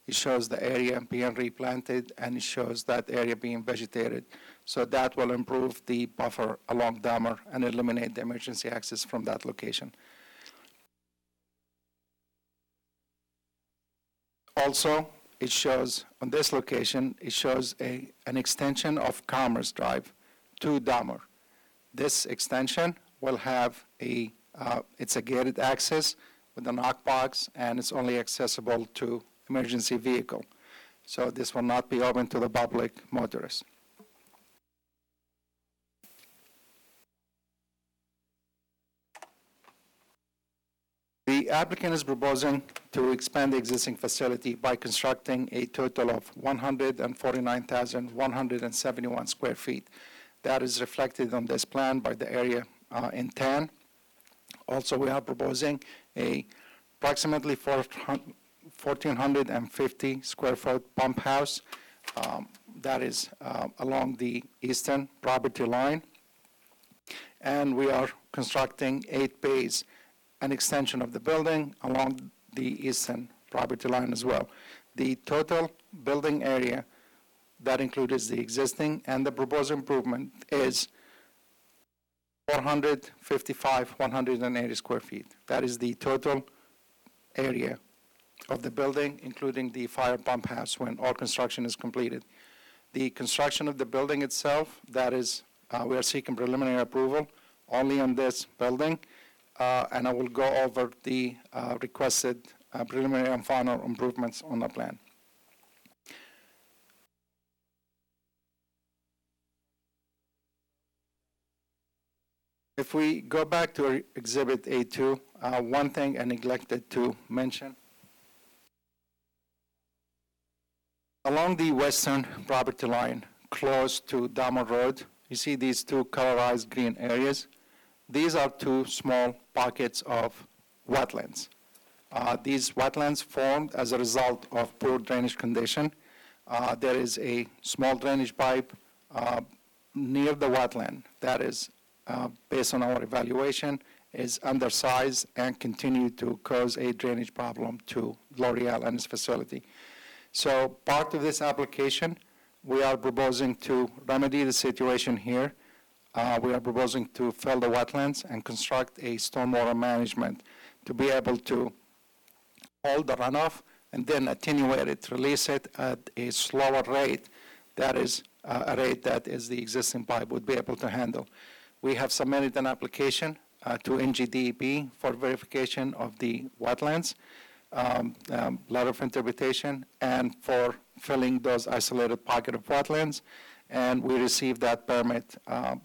It shows the area being replanted, and it shows that area being vegetated. So that will improve the buffer along Dahmer and eliminate the emergency access from that location. Also, it shows, on this location, it shows a, an extension of Commerce Drive to Dahmer. This extension will have a, uh, it's a gated access with a knock box, and it's only accessible to emergency vehicle. So this will not be open to the public motorists. The applicant is proposing to expand the existing facility by constructing a total of 149,171 square feet. That is reflected on this plan by the area uh, in tan. Also, we are proposing a approximately 1,450 square foot pump house um, that is uh, along the eastern property line. And we are constructing eight bays, an extension of the building along the eastern property line as well. The total building area that includes the existing and the proposed improvement is 455, 180 square feet. That is the total area of the building, including the fire pump house, when all construction is completed. The construction of the building itself, that is, uh, we are seeking preliminary approval only on this building, uh, and I will go over the uh, requested uh, preliminary and final improvements on the plan. If we go back to Exhibit A2, uh, one thing I neglected to mention Along the western property line, close to Dahmer Road, you see these two colorized green areas. These are two small pockets of wetlands. Uh, These wetlands formed as a result of poor drainage condition. Uh, There is a small drainage pipe uh, near the wetland that is, based on our evaluation, is undersized and continue to cause a drainage problem to L'Oreal and its facility. So part of this application, we are proposing to remedy the situation here. Uh, We are proposing to fill the wetlands and construct a stormwater management to be able to hold the runoff and then attenuate it, release it at a slower rate. That is uh, a rate that is the existing pipe would be able to handle. We have submitted an application uh, to NJDEP for verification of the wetlands um, um, letter of interpretation and for filling those isolated pocket of wetlands. And we received that permit, uh,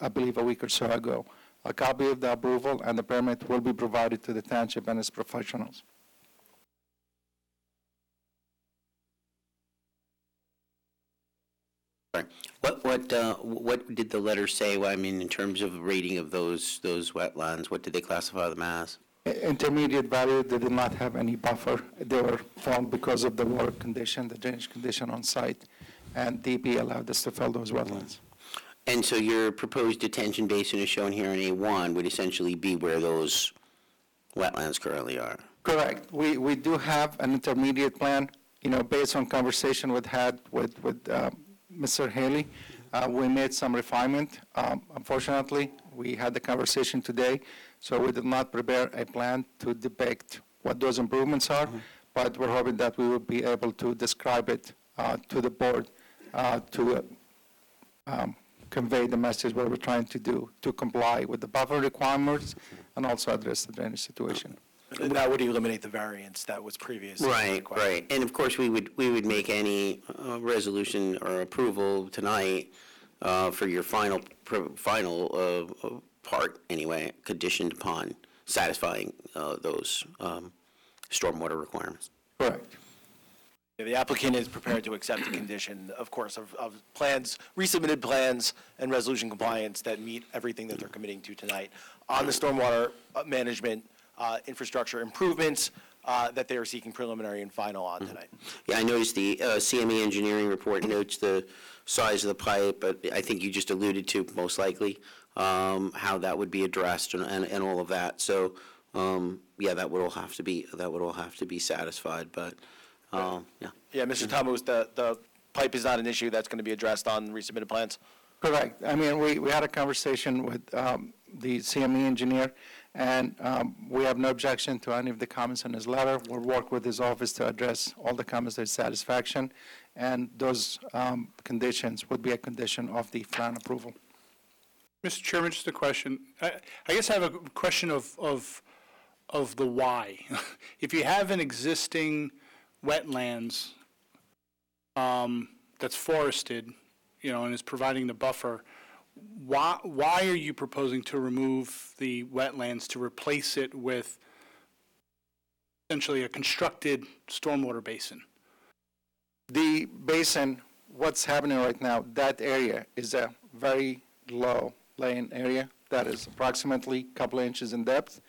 I believe, a week or so ago. A copy of the approval and the permit will be provided to the township and its professionals. What, what, uh, what did the letter say, Well, I mean, in terms of rating of those, those wetlands? What did they classify them as? Intermediate value, they did not have any buffer. They were formed because of the water condition, the drainage condition on site, and DP allowed us to fill those wetlands. And so your proposed detention basin is shown here in A1 would essentially be where those wetlands currently are? Correct. We, we do have an intermediate plan, you know, based on conversation we've had with, with uh, Mr. Haley. Uh, We made some refinement. Um, Unfortunately, we had the conversation today, so we did not prepare a plan to depict what those improvements are, but we're hoping that we will be able to describe it uh, to the board uh, to uh, um, convey the message what we're trying to do, to comply with the buffer requirements and also address the drainage situation. And that would eliminate the variance that was previously Right, required. right. And of course, we would, we would make any uh, resolution or approval tonight uh, for your final, pro- final uh, uh, part, anyway, conditioned upon satisfying uh, those um, stormwater requirements. Correct. Yeah, The applicant is prepared to accept the condition, of course, of, of plans, resubmitted plans and resolution compliance that meet everything that they're committing to tonight on the stormwater uh, management, uh, infrastructure improvements uh, that they are seeking preliminary and final on tonight. Yeah, I noticed the uh, CME engineering report notes the size of the pipe, but I think you just alluded to, most likely, um, how that would be addressed and, and and all of that. So, um, yeah, that would all have to be, that would all have to be satisfied, but, um, yeah. Yeah, Mr. Tamus, the, the pipe is not an issue that's going to be addressed on resubmitted plans? Correct. I mean, we, we had a conversation with um, the CME engineer, and um, we have no objection to any of the comments in his letter. We'll work with his office to address all the comments to his satisfaction, and those um, conditions would be a condition of the plan approval. Mr. Chairman, just a question. I I guess I have a question of, of, of the why. If you have an existing wetlands um, that's forested, you know, and is providing the buffer, why, why are you proposing to remove the wetlands to replace it with essentially a constructed stormwater basin? The basin, what's happening right now, that area is a very low laying area that is approximately a couple inches in depth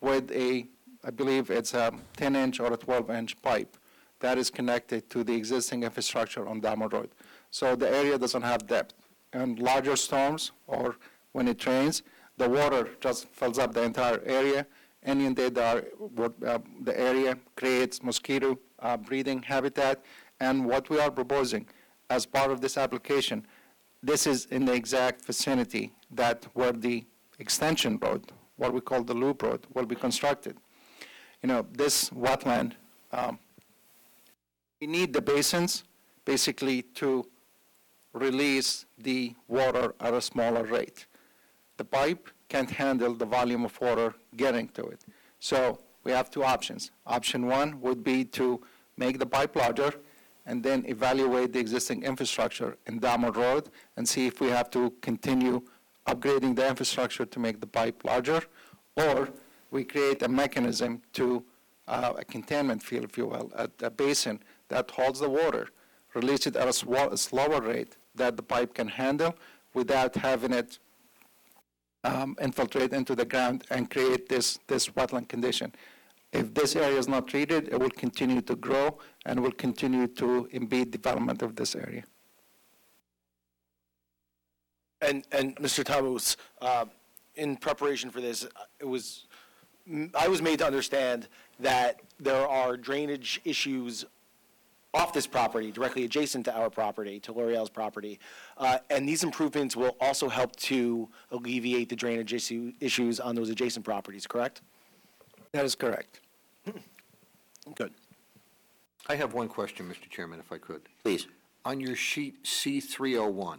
with a, I believe it's a 10-inch or a 12-inch pipe that is connected to the existing infrastructure on Dalmore Road. So the area doesn't have depth. And larger storms, or when it rains, the water just fills up the entire area, inundate the, uh, the area, creates mosquito uh, breeding habitat. And what we are proposing as part of this application, this is in the exact vicinity that where the extension road, what we call the loop road, will be constructed. You know, this wetland, um, we need the basins basically to release the water at a smaller rate. The pipe can't handle the volume of water getting to it. So we have two options. Option one would be to make the pipe larger and then evaluate the existing infrastructure in Dalmore Road and see if we have to continue upgrading the infrastructure to make the pipe larger, or we create a mechanism to, uh, a containment field, if you will, a, a basin that holds the water, release it at a a slower rate that the pipe can handle without having it um, infiltrate into the ground and create this, this wetland condition. If this area is not treated, it will continue to grow and will continue to impede development of this area. And, and Mr. Tamus, uh, in preparation for this, it was, I was made to understand that there are drainage issues off this property, directly adjacent to our property, to L'Oreal's property. Uh, And these improvements will also help to alleviate the drainage issue, issues on those adjacent properties, correct? That is correct. Good. I have one question, Mr. Chairman, if I could. Please. On your sheet C301,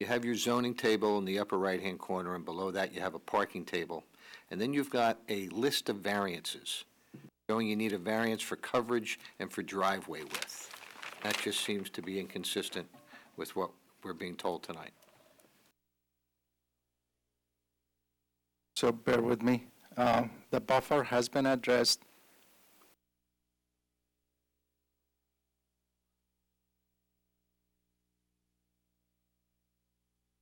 you have your zoning table in the upper right-hand corner, and below that you have a parking table. And then you've got a list of variances, showing you need a variance for coverage and for driveway width. That just seems to be inconsistent with what we're being told tonight. So bear with me. Um, The buffer has been addressed.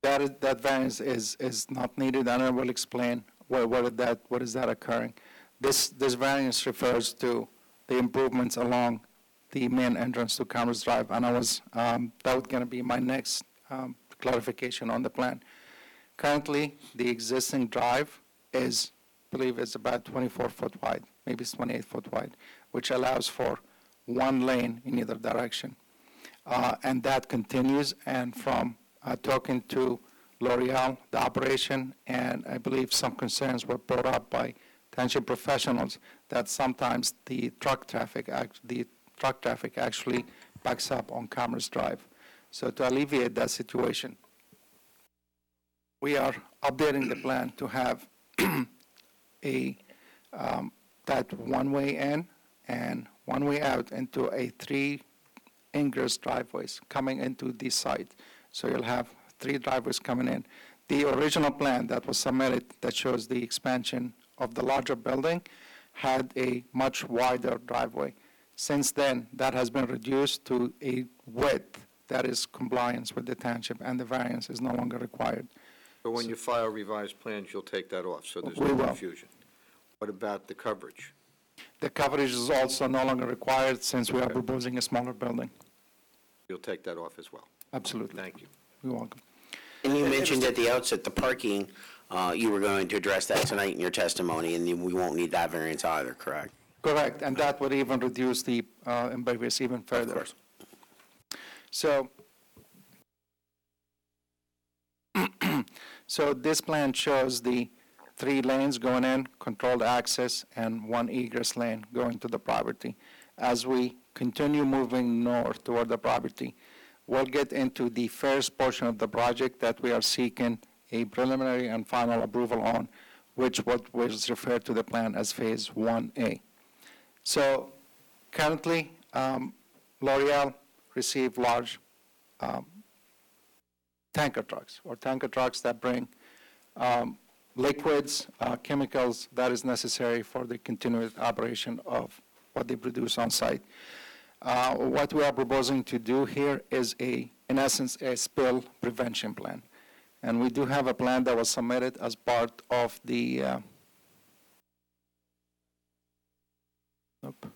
That, is- that variance is, is not needed, and I will explain where, where that, what is that occurring. This, this variance refers to the improvements along the main entrance to Commerce Drive, and I was, um, that was going to be my next um, clarification on the plan. Currently, the existing drive is, I believe it's about 24 foot wide, maybe it's 28 foot wide, which allows for one lane in either direction. Uh, And that continues, and from uh, talking to L'Oreal, the operation, and I believe some concerns were brought up by township professionals that sometimes the truck traffic, act- the truck traffic actually backs up on Commerce Drive. So to alleviate that situation, we are updating the plan to have a um, that one way in and one way out into a three ingress driveways coming into the site. So you'll have three driveways coming in. The original plan that was submitted that shows the expansion of the larger building had a much wider driveway. Since then, that has been reduced to a width that is compliance with the township, and the variance is no longer required. But when you file revised plans, you'll take that off, so there's We no will. confusion. What about the coverage? The coverage is also no longer required since we are proposing a smaller building. You'll take that off as well. Absolutely. Thank you. You're welcome. And you mentioned at the outset, the parking, uh, you were going to address that tonight in your testimony, and we won't need that variance either, correct? Correct, and that would even reduce the uh, impervious even further. course. So, so this plan shows the three lanes going in, controlled access, and one egress lane going to the property. As we continue moving north toward the property, we'll get into the first portion of the project that we are seeking a preliminary and final approval on, which what was referred to the plan as Phase 1A. So currently, um, L'Oreal receive large um, tanker trucks, or tanker trucks that bring um, liquids, uh, chemicals that is necessary for the continued operation of what they produce on site. Uh, What we are proposing to do here is a, in essence, a spill prevention plan. And we do have a plan that was submitted as part of the, uh, nope.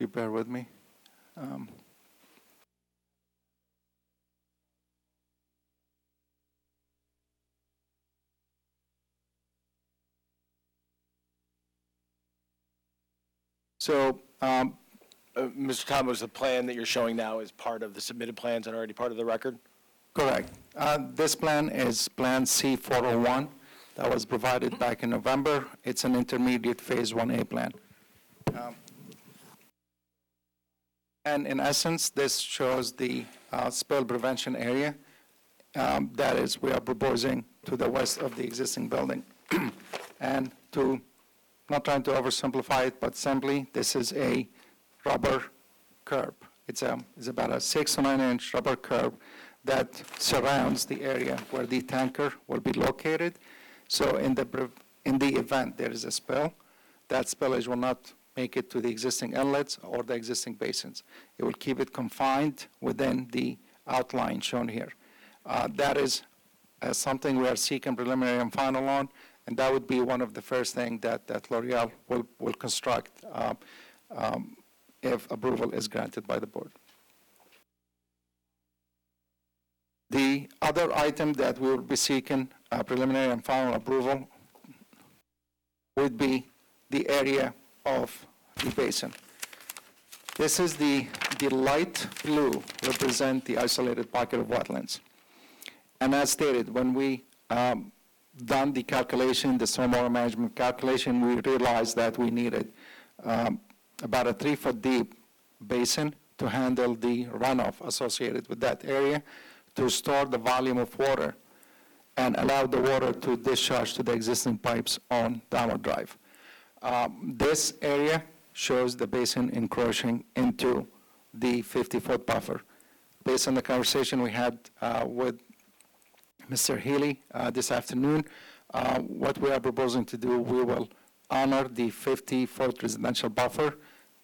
You bear with me. Um, So, um, Uh, Mr. Thomas, the plan that you're showing now is part of the submitted plans and already part of the record? correct. Uh, This plan is Plan C401 that was provided back in November. It's an intermediate Phase 1A plan. Um, And in essence, this shows the uh, spill prevention area. Um, That is, we are proposing to the west of the existing building. And to, not trying to oversimplify it, but simply, this is a rubber curb. It's a, it's about a six to nine inch rubber curb that surrounds the area where the tanker will be located. So in the, in the event there is a spill, that spillage will not make it to the existing inlets or the existing basins. It will keep it confined within the outline shown here. Uh, That is uh, something we are seeking preliminary and final on, and that would be one of the first things that, that L'Oreal will, will construct uh, um, if approval is granted by the board. The other item that we will be seeking uh, preliminary and final approval would be the area of the basin. This is the, the light blue represent the isolated pocket of wetlands. And as stated, when we um, done the calculation, the stormwater management calculation, we realized that we needed um, about a three-foot deep basin to handle the runoff associated with that area, to store the volume of water and allow the water to discharge to the existing pipes on Dahmer Drive. Um, This area shows the basin encroaching into the 50-foot buffer. Based on the conversation we had uh, with Mr. Healy uh, this afternoon, uh, what we are proposing to do, we will honor the 50-foot residential buffer,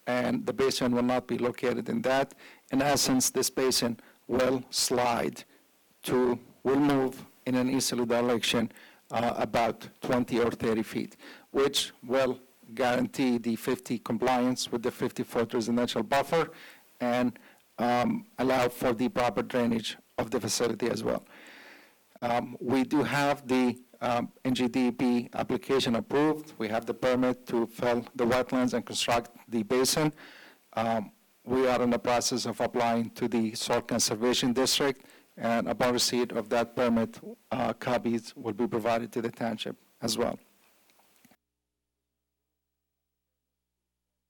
and the basin will not be located in that. In essence, this basin will slide to, will move in an easterly direction uh, about 20 or 30 feet, which will guarantee the 50 compliance with the 50-foot residential buffer and um, allow for the proper drainage of the facility as well. Um, We do have the um, NGDP application approved. We have the permit to fill the wetlands and construct the basin. Um, We are in the process of applying to the Soil Conservation District, and upon receipt of that permit, uh, copies will be provided to the township as well.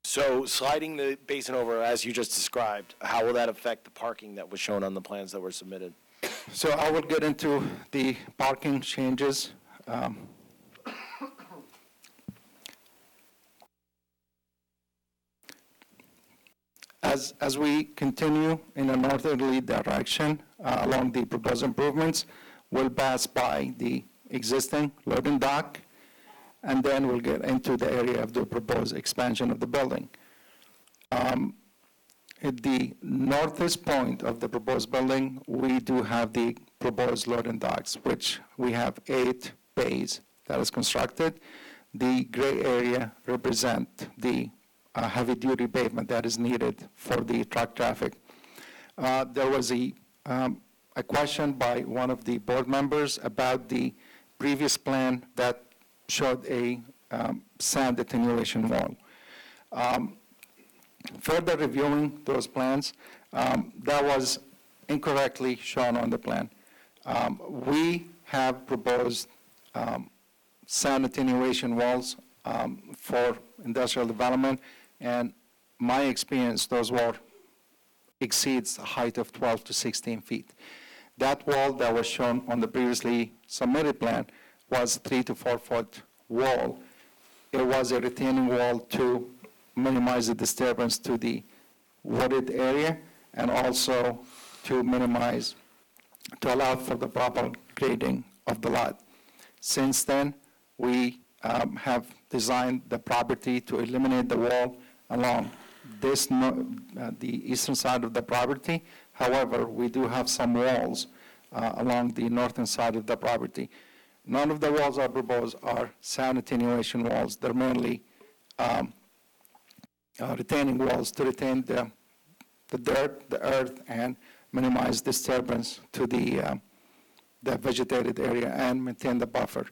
So sliding the basin over, as you just described, how will that affect the parking that was shown on the plans that were submitted? So I will get into the parking changes. Um, As, as we continue in a northerly direction uh, along the proposed improvements, we'll pass by the existing loading dock, and then we'll get into the area of the proposed expansion of the building. Um, At the northeast point of the proposed building, we do have the proposed loading docks, which we have eight bays that is constructed. The gray area represent the uh, heavy-duty pavement that is needed for the truck traffic. Uh, There was a, um, a question by one of the board members about the previous plan that showed a um, sound attenuation wall. Um, Further reviewing those plans, um, that was incorrectly shown on the plan. Um, We have proposed um, attenuation walls um, for industrial development, and my experience, those were exceeds a height of 12 to 16 feet. That wall that was shown on the previously submitted plan was three to four foot wall. It was a retaining wall to minimize the disturbance to the wooded area and also to minimize, to allow for the proper grading of the lot. Since then, we um, have designed the property to eliminate the wall along this, no- uh, the eastern side of the property. However, we do have some walls uh, along the northern side of the property. None of the walls are proposed are sound attenuation walls. They're mainly um, uh, retaining walls to retain the, the dirt, the earth, and minimize disturbance to the, uh, the vegetated area and maintain the buffer.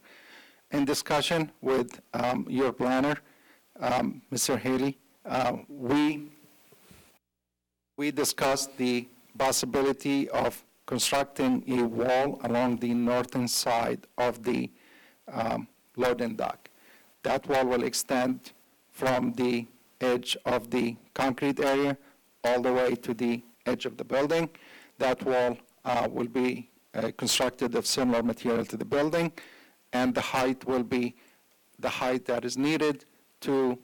In discussion with um, your planner, um, Mr. Haley, uh, we, we discussed the possibility of constructing a wall along the northern side of the um, loading dock. That wall will extend from the edge of the concrete area all the way to the edge of the building. That wall uh, will be constructed of similar material to the building, and the height will be the height that is needed to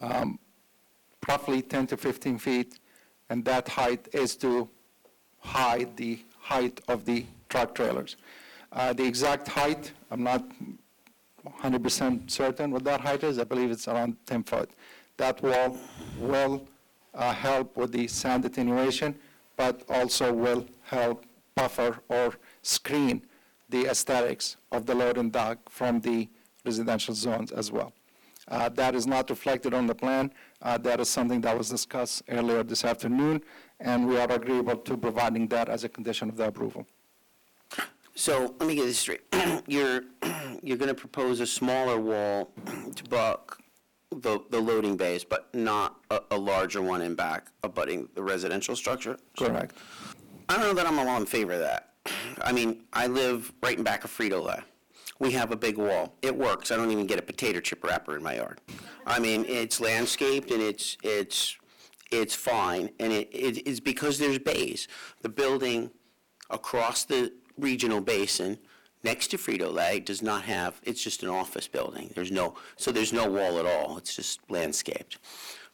um, roughly 10 to 15 feet, and that height is to hide the height of the truck trailers. Uh, The exact height, I'm not 100% certain what that height is, I believe it's around 10 foot. That wall will uh, help with the sound attenuation, but also will help buffer or screen the aesthetics of the loading dock from the residential zones as well. Uh, That is not reflected on the plan. Uh, That is something that was discussed earlier this afternoon, and we are agreeable to providing that as a condition of the approval. So let me get this straight. You're, you're going to propose a smaller wall to block the, the loading bays, but not a, a larger one in back abutting the residential structure? Correct. I don't know that I'm all in favor of that. I mean, I live right in back of Frito-Lay. We have a big wall. It works. I don't even get a potato chip wrapper in my yard. I mean, it's landscaped and it's, it's, it's fine, and it, it is because there's bays. The building across the regional basin, next to Frito-Lay, does not have, it's just an office building. There's no, so there's no wall at all. It's just landscaped.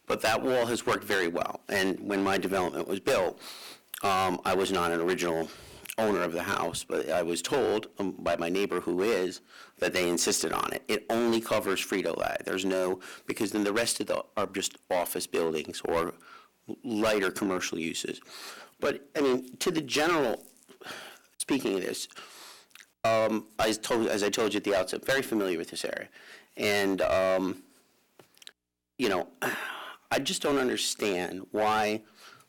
But that wall has worked very well. And when my development was built, um, I was not an original owner of the house, but I was told um, by my neighbor who is, that they insisted on it. It only covers Frito-Lay. There's no, because then the rest of the, are just office buildings or lighter commercial uses. But, I mean, to the general, speaking of this, um, I told, as I told you at the outset, very familiar with this area. And, um, you know, I just don't understand why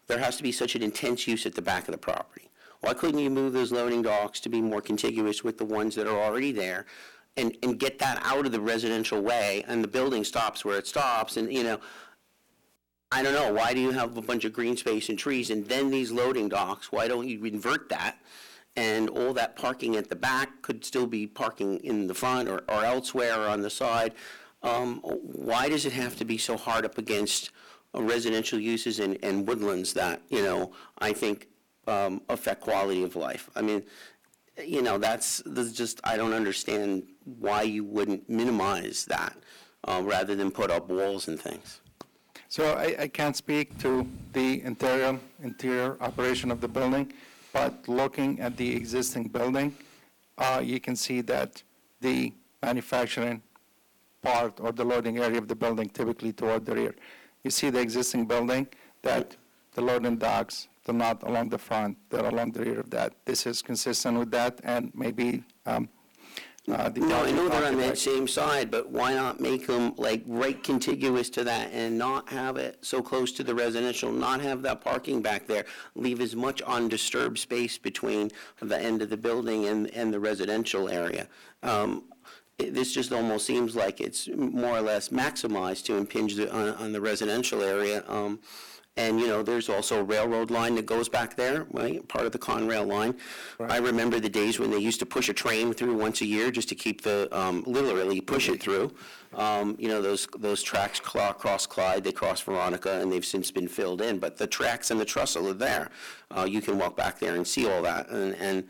there has to be such an intense use at the back of the property. Why couldn't you move those loading docks to be more contiguous with the ones that are already there? And, and get that out of the residential way, and the building stops where it stops, and, you know, I don't know, why do you have a bunch of green space and trees, and then these loading docks, why don't you invert that? And all that parking at the back could still be parking in the front or, or elsewhere or on the side. Um, why does it have to be so hard up against residential uses and, and woodlands that, you know, I think um, affect quality of life. I mean, you know, that's, that's just, I don't understand why you wouldn't minimize that, uh, rather than put up walls and things. So I, I can't speak to the interior, interior operation of the building, but looking at the existing building, uh, you can see that the manufacturing part or the loading area of the building typically toward the rear. You see the existing building, that the loading docks, they're not along the front, they're along the rear of that. This is consistent with that, and maybe um, uh, the No, I know they're on that same side, but why not make them like right contiguous to that and not have it so close to the residential, not have that parking back there? Leave as much undisturbed space between the end of the building and, and the residential area. Um, it- This just almost seems like it's more or less maximized to impinge the- on, on the residential area. Um, And, you know, there's also a railroad line that goes back there, right, part of the Conrail line. I remember the days when they used to push a train through once a year just to keep the, um, literally push it through. Um, You know, those, those tracks cla- cross Clyde, they cross Veronica, and they've since been filled in, but the tracks and the trestle are there. Uh, You can walk back there and see all that, and, and,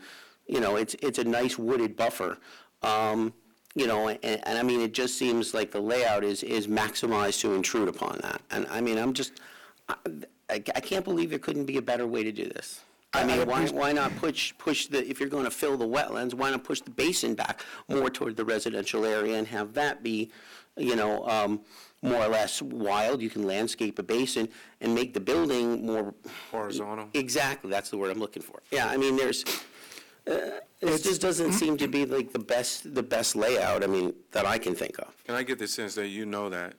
you know, it's, it's a nice wooded buffer. Um, You know, and, and I mean, it just seems like the layout is, is maximized to intrude upon that. And I mean, I'm just, I, I can't believe there couldn't be a better way to do this. I mean, why, why not push, push the, if you're going to fill the wetlands, why not push the basin back more toward the residential area and have that be, you know, um, more or less wild? You can landscape a basin and make the building more. Horizontal. Exactly, that's the word I'm looking for. Yeah, I mean, there's, it just doesn't seem to be like the best, the best layout, I mean, that I can think of. Can I get the sense that you know that?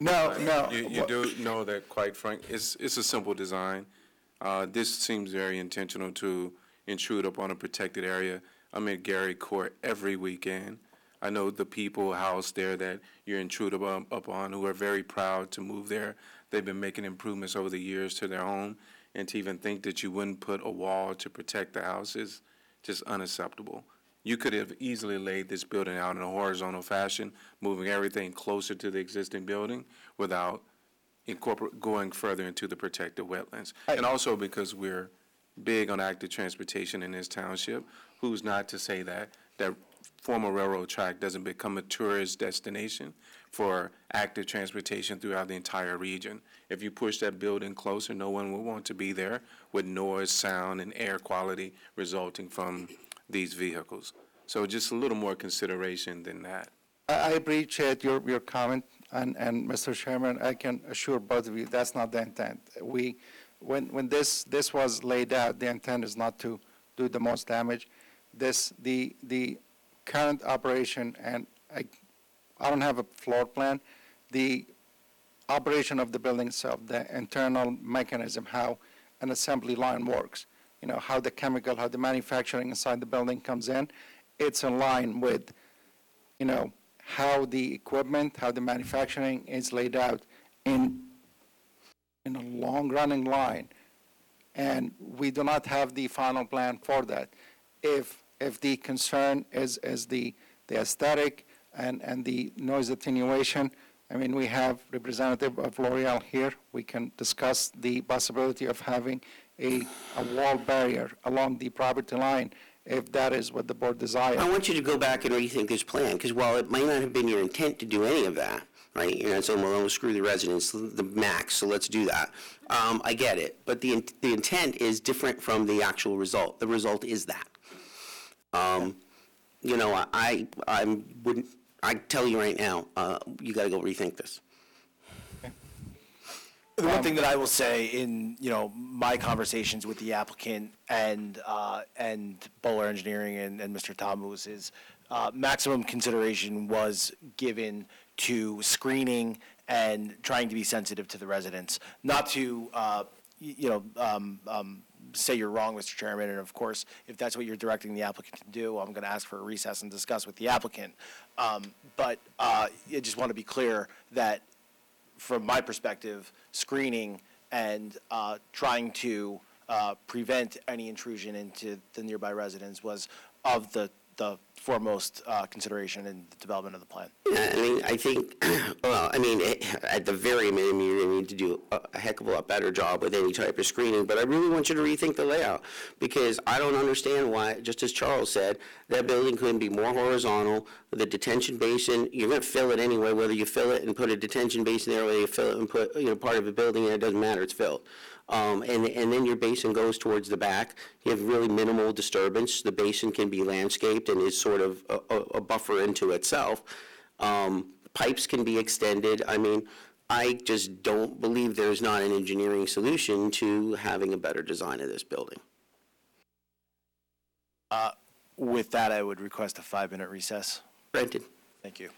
No, no. You, you do know that, quite frank, it's, it's a simple design. Uh, this seems very intentional to intrude upon a protected area. I'm at Gary Court every weekend. I know the people housed there that you're intruding upon, upon who are very proud to move there. They've been making improvements over the years to their home, and to even think that you wouldn't put a wall to protect the houses is just unacceptable. You could have easily laid this building out in a horizontal fashion, moving everything closer to the existing building without incorporate, going further into the protected wetlands. And also because we're big on active transportation in this township, who's not to say that, that former railroad track doesn't become a tourist destination for active transportation throughout the entire region. If you push that building closer, no one will want to be there with noise, sound, and air quality resulting from these vehicles. So just a little more consideration than that. I appreciate your, your comment, and, and Mr. Chairman, I can assure both of you, that's not the intent. We, when, when this, this was laid out, the intent is not to do the most damage. This, the, the current operation, and I, I don't have a floor plan, the operation of the building itself, the internal mechanism, how an assembly line works, you know, how the chemical, how the manufacturing inside the building comes in, it's in line with, you know, how the equipment, how the manufacturing is laid out in, in a long-running line. And we do not have the final plan for that. If, if the concern is, is the, the aesthetic and, and the noise attenuation, I mean, we have representative of L'Oreal here. We can discuss the possibility of having a, a wall barrier along the property line if that is what the board desires. I want you to go back and rethink this plan, because while it may not have been your intent to do any of that, right, you know, so well, we'll screw the residents, the max, so let's do that. Um, I get it, but the, in- the intent is different from the actual result. The result is that. Um, you know, I- I, I wouldn't, I tell you right now, uh, you gotta go rethink this. The one thing that I will say in, you know, my conversations with the applicant and, uh, and Bohler Engineering and, and Mr. Tamus is, uh, maximum consideration was given to screening and trying to be sensitive to the residents, not to, uh, you know, um, um, say you're wrong, Mr. Chairman, and of course, if that's what you're directing the applicant to do, I'm going to ask for a recess and discuss with the applicant. Um, But uh, I just want to be clear that from my perspective, screening and uh, trying to uh, prevent any intrusion into the nearby residents was of the, the foremost uh, consideration in the development of the plan. Yeah, I mean, I think, well, I mean, eh, at the very minimum, you're need to do a a heck of a lot better job with any type of screening, but I really want you to rethink the layout, because I don't understand why, just as Charles said, that building couldn't be more horizontal, the detention basin, you're gonna fill it anyway, whether you fill it and put a detention basin there, or you fill it and put, you know, part of a building in, it doesn't matter, it's filled. Um, and, and then your basin goes towards the back, you have really minimal disturbance, the basin can be landscaped and is sort of a, a- a buffer into itself. Um, Pipes can be extended. I mean, I just don't believe there's not an engineering solution to having a better design of this building. With that, I would request a five-minute recess. Granted. Thank you.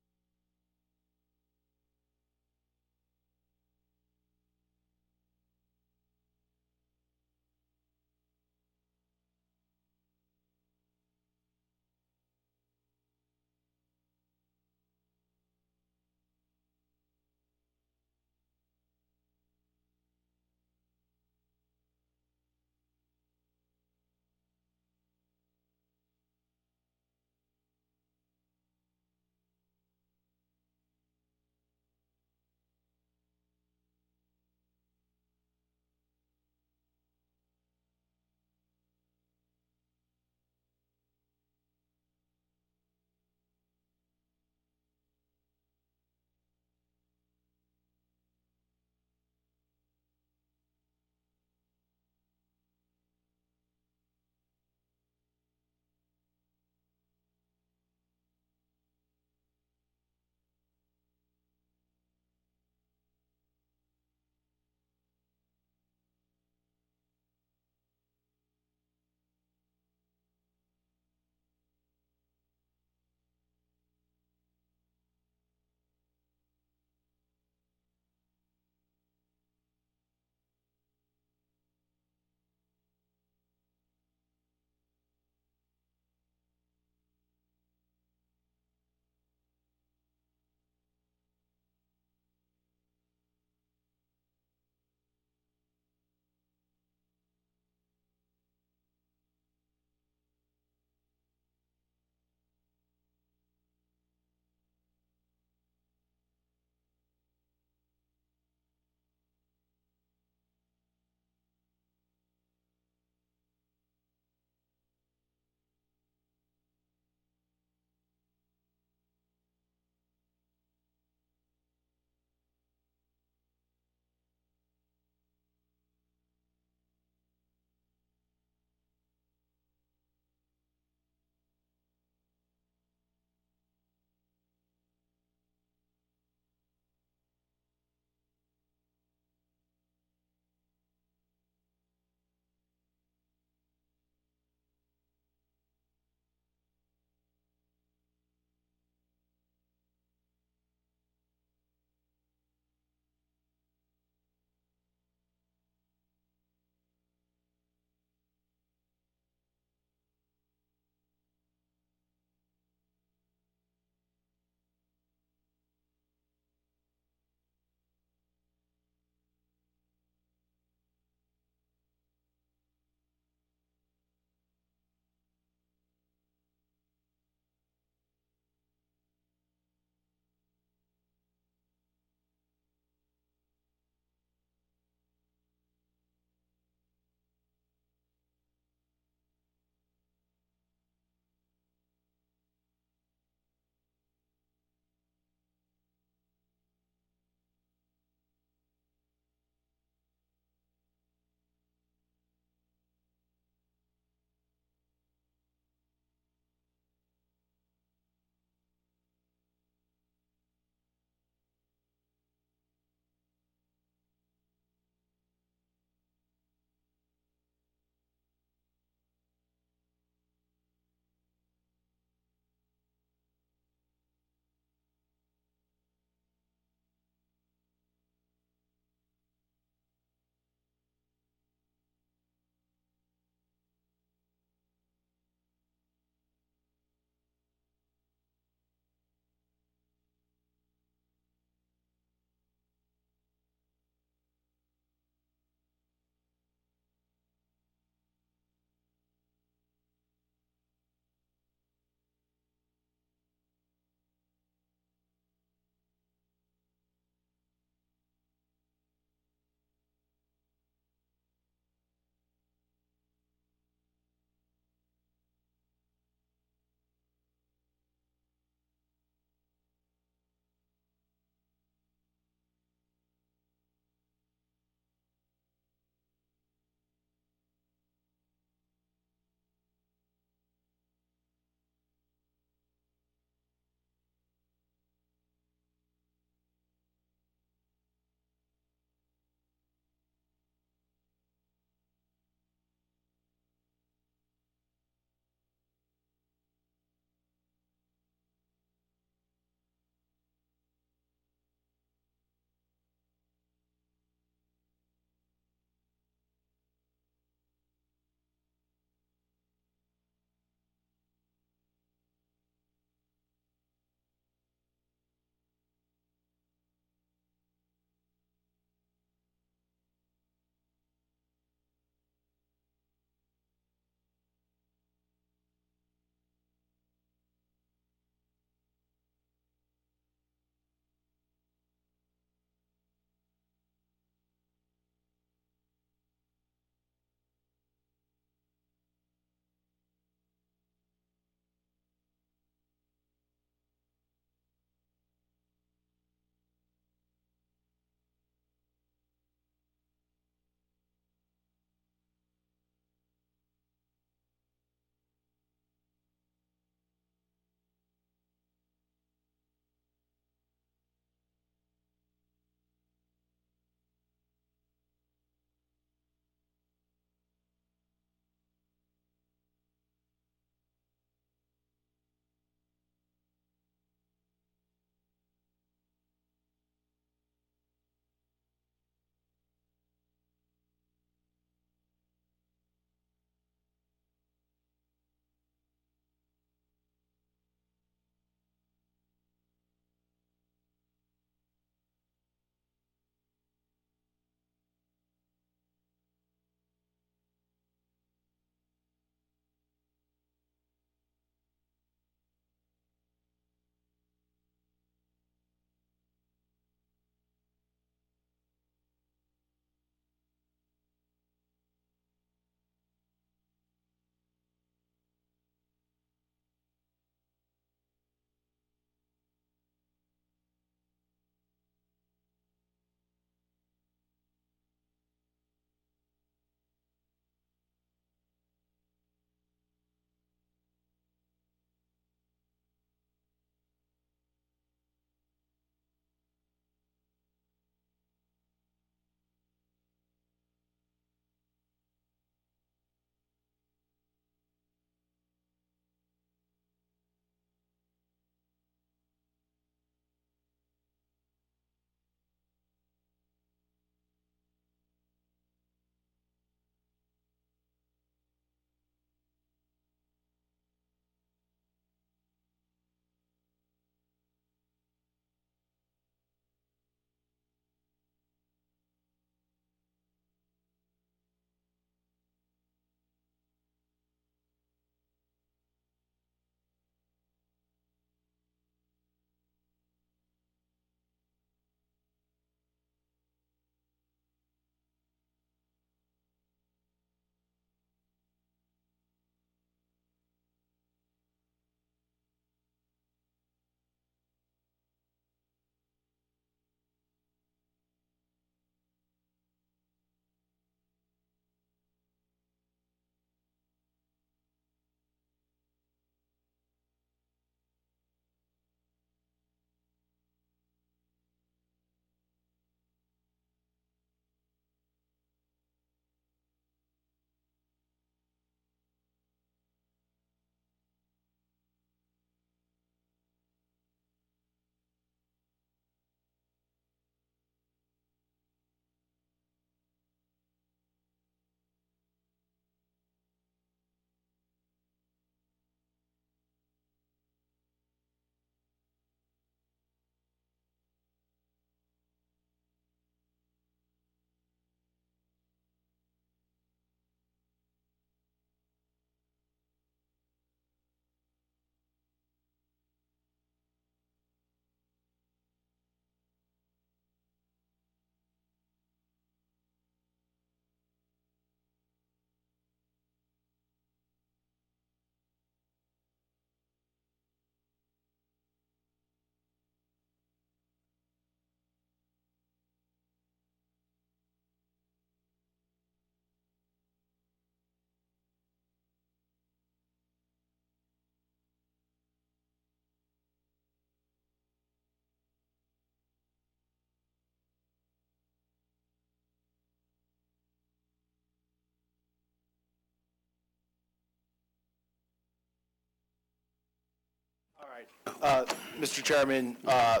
Uh, Mr. Chairman, uh,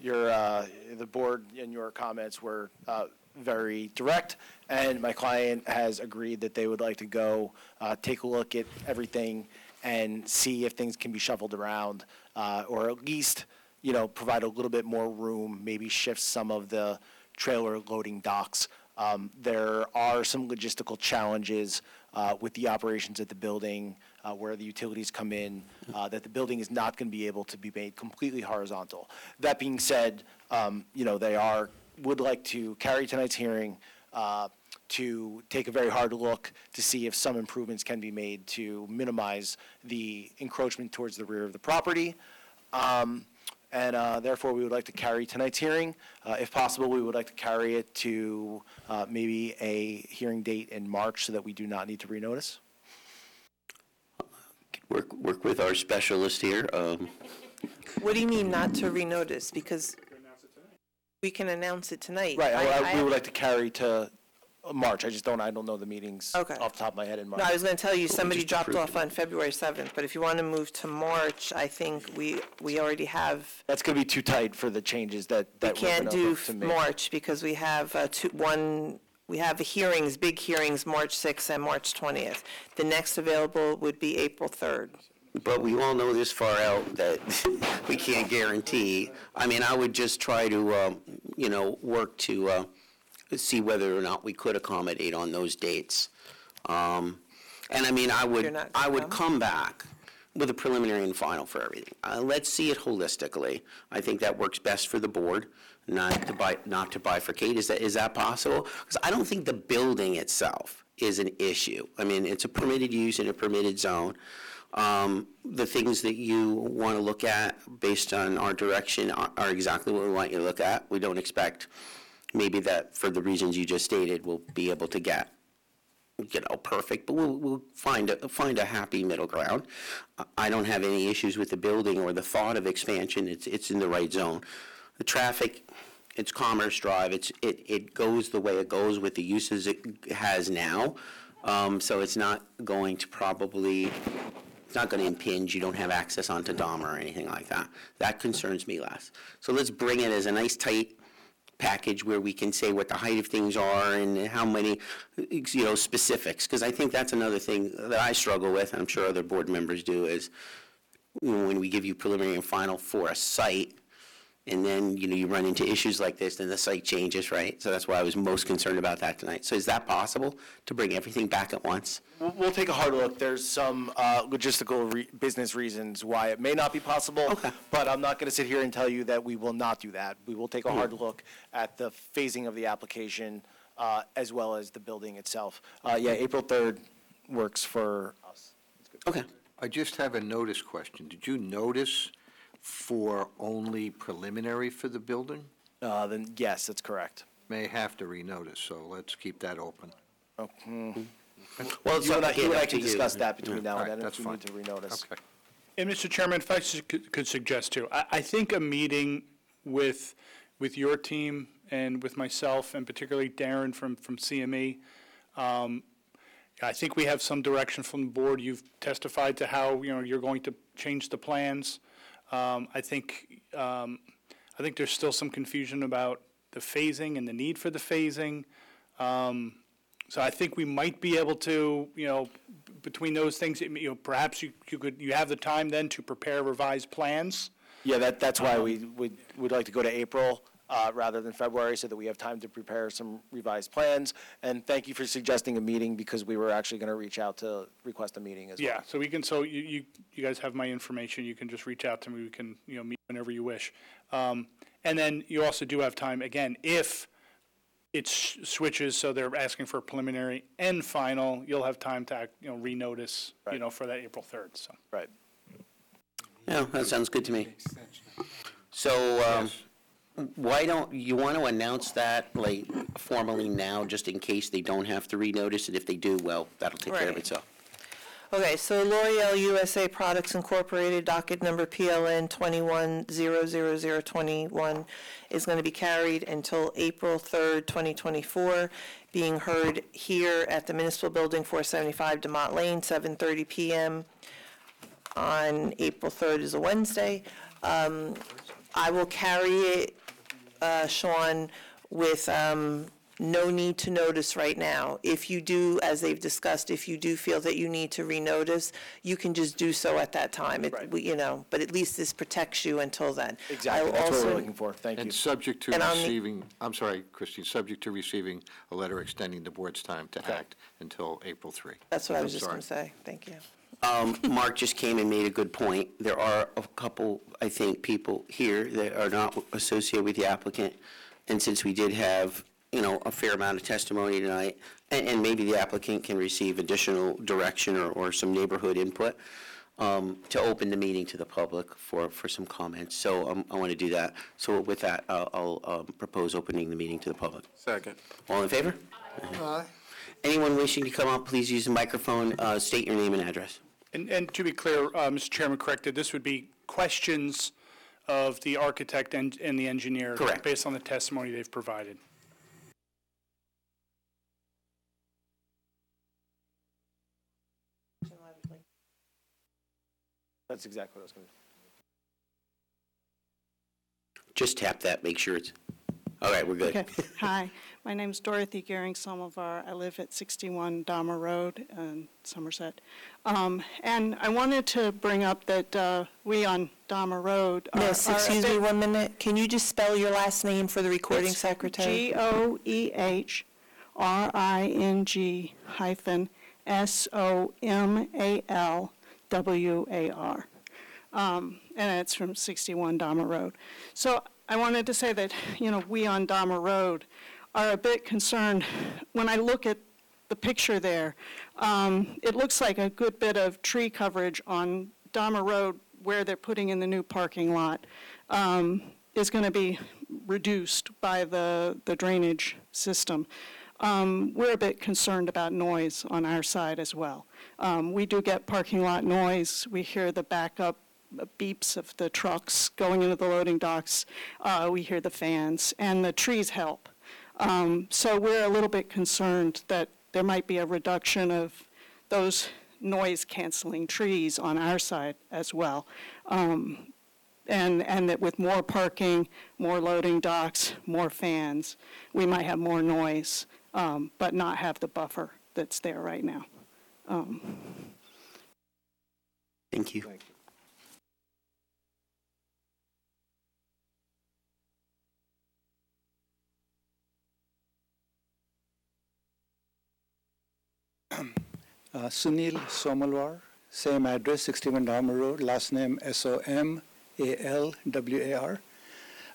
your, uh, the board and your comments were very direct, and my client has agreed that they would like to go take a look at everything and see if things can be shuffled around, or at least, you know, provide a little bit more room, maybe shift some of the trailer loading docks. Um, There are some logistical challenges with the operations at the building, uh, where the utilities come in, uh, that the building is not going to be able to be made completely horizontal. That being said, um, you know, they are, would like to carry tonight's hearing uh, to take a very hard look to see if some improvements can be made to minimize the encroachment towards the rear of the property. Um, And uh, therefore, we would like to carry tonight's hearing. Uh, If possible, we would like to carry it to uh, maybe a hearing date in March so that we do not need to renotice. Work, work with our specialist here. Um, What do you mean not to renotice? Because we can announce it tonight. Right, I- I- we would like to carry to uh, March. I just don't, I don't know the meetings Okay. off the top of my head in March. No, I was going to tell you, somebody just dropped approved off on February 7th, but if you want to move to March, I think we, we already have, That's going to be too tight for the changes that, we that we're can't going do to make. March because we have uh, two, one, we have hearings, big hearings, March 6th and March 20th. The next available would be April 3rd. But we all know this far out that we can't guarantee. I mean, I would just try to, um, you know, work to uh, see whether or not we could accommodate on those dates. Um, And I mean, I You're would, I would come? come back with a preliminary and final for everything. Uh, Let's see it holistically. I think that works best for the board, not to bi, not to bifurcate. Is that, is that possible? Because I don't think the building itself is an issue. I mean, it's a permitted use in a permitted zone. Um, The things that you want to look at based on our direction are are exactly what we want you to look at. We don't expect maybe that, for the reasons you just stated, we'll be able to get you know, perfect, but we'll, we'll find, a find a happy middle ground. I- I don't have any issues with the building or the thought of expansion, it's, it's in the right zone. The traffic, it's Commerce Drive, it's, it, it goes the way it goes with the uses it has now. Um, so it's not going to probably, it's not gonna impinge, you don't have access onto Dahmer or anything like that. That concerns me less. So let's bring it as a nice tight package where we can say what the height of things are and how many, you know, specifics. Because I think that's another thing that I struggle with, and I'm sure other board members do, is when we give you preliminary and final for a site, and then, you know, you run into issues like this, then the site changes, right? So that's why I was most concerned about that tonight. So is that possible, to bring everything back at once? We'll, we'll take a hard look. There's some uh, logistical re- business reasons why it may not be possible. Okay. But I'm not going to sit here and tell you that we will not do that. We will take a hard Hmm. look at the phasing of the application uh, as well as the building itself. Uh, Yeah, April 3rd works for us. Okay. I just have a notice question. Did you notice for only preliminary for the building? Uh, Then, yes, that's correct. May have to renotice, so let's keep that open. Oh, hmm. Well, You and I, you and I can discuss that between now and right, then that's if we need to renotice. Okay. And Mr. Chairman, if I su- could could suggest too, I, I think a meeting with, with your team and with myself, and particularly Darren from, from CME, um, I think we have some direction from the board. You've testified to how, you know, you're going to change the plans. Um, I think, um, I think there's still some confusion about the phasing and the need for the phasing. Um, So I think we might be able to, you know, b- between those things, you know, perhaps you, you could, you have the time then to prepare revised plans. Yeah, that, that's why we would, would like to go to April uh, rather than February, so that we have time to prepare some revised plans. And thank you for suggesting a meeting, because we were actually going to reach out to request a meeting as well. Yeah, so we can, so you, you, you guys have my information, you can just reach out to me, we can, you know, meet whenever you wish. Um, And then you also do have time, again, if it s- switches, so they're asking for preliminary and final, you'll have time to, act, you know, renotice, you Right. know, for that April 3rd, so. Right. Yeah, that sounds good to me. So, um, why don't, you want to announce that, like, formally now, just in case they don't have to renotice, and if they do, well, that'll take care of Right. itself. Okay, so L'Oreal USA Products Incorporated, docket number PLN 21000021 is going to be carried until April 3rd, 2024, being heard here at the Municipal Building, 475 DeMott Lane, 7:30 PM. on April 3rd is a Wednesday. Um, I will carry it, uh, Sean, with um, no need to notice right now. If you do, as they've discussed, if you do feel that you need to renotice, you can just do so at that time. It- Right. we- You know, but at least this protects you until then. I Exactly, will that's what we're also- looking for. Thank you. And subject to And on the- receiving, I'm sorry, Christine, subject to receiving a letter extending the board's time to act until April 3. That's what I I'm was just going to say. Thank you. Um, Mark just came and made a good point. There are a couple, I think, people here that are not associated with the applicant. And since we did have, you know, a fair amount of testimony tonight, and, and maybe the applicant can receive additional direction or, or some neighborhood input, um, to open the meeting to the public for, for some comments. So, um, I want to do that. So with that, I'll, I'll, um, propose opening the meeting to the public. Second. All in favor? Aye. Anyone wishing to come up, please use the microphone, uh, state your name and address. And, and to be clear, uh, Mr. Chairman corrected, this would be questions of the architect and, and the engineer. Correct. Based on the testimony they've provided. That's exactly what I was going to Just tap that, make sure it's, all right, we're good. Okay, hi, my name's Dorothy Goehring Somalwar. I live at 61 Dahmer Road in Somerset. Um, And I wanted to bring up that uh, we on Dahmer Road are... Miss, are a excuse me bit- one minute. Can you just spell your last name for the recording It's secretary? G-O-E-H-R-I-N-G hyphen S-O-M-A-L-W-A-R. Um, And it's from 61 Dahmer Road. So I wanted to say that, you know, we on Dahmer Road are a bit concerned, when I look at the picture there, um, it looks like a good bit of tree coverage on Dahmer Road where they're putting in the new parking lot um, is going to be reduced by the the drainage system. Um, We're a bit concerned about noise on our side as well. Um, We do get parking lot noise. We hear the backup beeps of the trucks going into the loading docks. Uh, We hear the fans, and the trees help. Um, So we're a little bit concerned that there might be a reduction of those noise-canceling trees on our side as well. Um, And, and that with more parking, more loading docks, more fans, we might have more noise, um, but not have the buffer that's there right now. Thank you. Uh, Sunil Somalwar, same address, 61 Dahmer Road, last name S-O-M-A-L-W-A-R.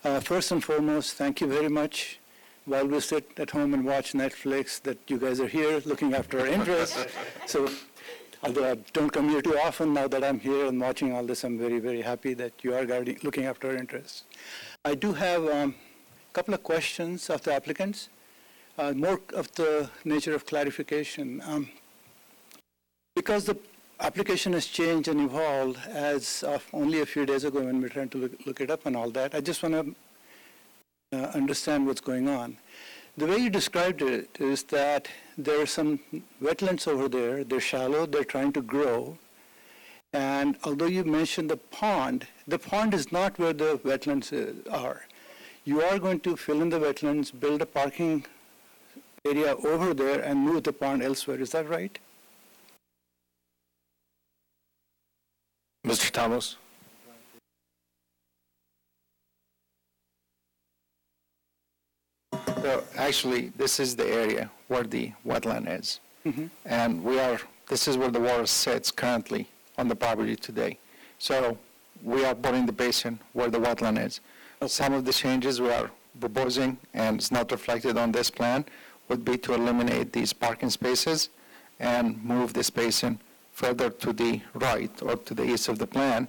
Uh, First and foremost, thank you very much. While we sit at home and watch Netflix, that you guys are here looking after our interests. So although I don't come here too often, now that I'm here and watching all this, I'm very, very happy that you are guarding, looking after our interests. I do have a couple of questions of the applicants, uh, more of the nature of clarification. Um, because the application has changed and evolved as of only a few days ago when we tried to look, look it up and all that, I just want to uh, understand what's going on. The way you described it is that there are some wetlands over there, they're shallow, they're trying to grow. And although you mentioned the pond, the pond is not where the wetlands uh, are. You are going to fill in the wetlands, build a parking area over there, and move the pond elsewhere. Is that right? Mr. Thomas? So actually, this is the area where the wetland is. Mm-hmm. And we are, this is where the water sits currently on the property today. So we are putting the basin where the wetland is. Some of the changes we are proposing, and it's not reflected on this plan, would be to eliminate these parking spaces and move the basin further to the right or to the east of the plan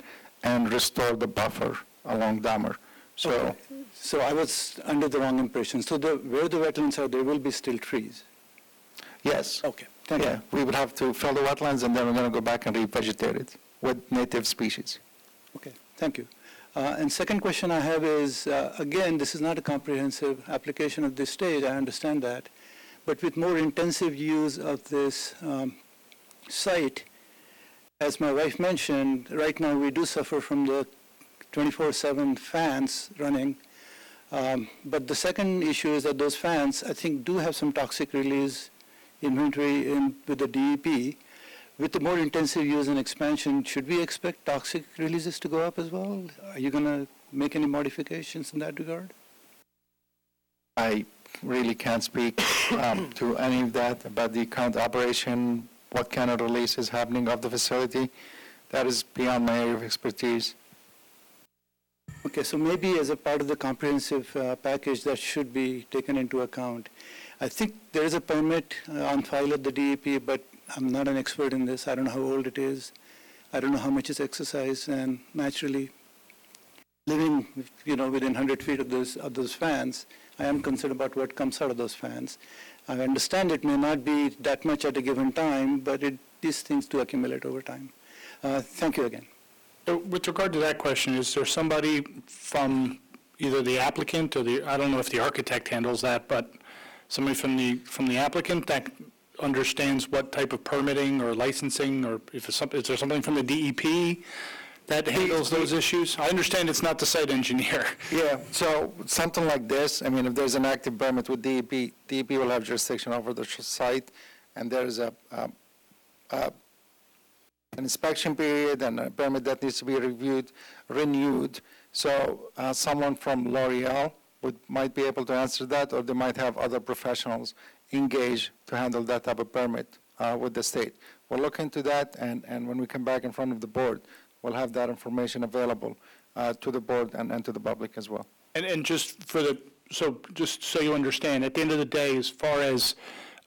and restore the buffer along Dahmer. So So I was under the wrong impression. So the, where the wetlands are, there will be still trees? Yes. Okay, thank you. Yeah, we would have to fill the wetlands, and then we're going to go back and revegetate it with native species. Okay, thank you. Uh, And second question I have is, uh, again, this is not a comprehensive application at this stage, I understand that, but with more intensive use of this um, site, as my wife mentioned, right now we do suffer from the 24/7 fans running. Um, But the second issue is that those fans, I think, do have some toxic release inventory in, with the DEP. With the more intensive use and expansion, should we expect toxic releases to go up as well? Are you going to make any modifications in that regard? I really can't speak um, to any of that about the current operation, what kind of release is happening of the facility. That is beyond my area of expertise. Okay, so maybe as a part of the comprehensive uh, package, that should be taken into account. I think there is a permit uh, on file at the DEP, but I'm not an expert in this. I don't know how old it is. I don't know how much is exercised, and naturally, living, you know, within 100 feet of those, of those fans, I am concerned about what comes out of those fans. I understand it may not be that much at a given time, but it, these things do accumulate over time. Uh, Thank you again. So with regard to that question, is there somebody from either the applicant or the, I don't know if the architect handles that, but somebody from the, from the applicant that understands what type of permitting or licensing, or if it's some, is there something from the DEP that handles those issues? I understand it's not the site engineer. Yeah, so something like this, I mean, if there's an active permit with DEP, DEP will have jurisdiction over the site, and there is a, um, a- an inspection period and a permit that needs to be reviewed, renewed. So uh, someone from L'Oreal would, might be able to answer that, or they might have other professionals engaged to handle that type of permit uh, with the state. We'll look into that, and, and when we come back in front of the board, we'll have that information available uh, to the board and, and to the public as well. And, and just for the, so, just so you understand, at the end of the day, as far as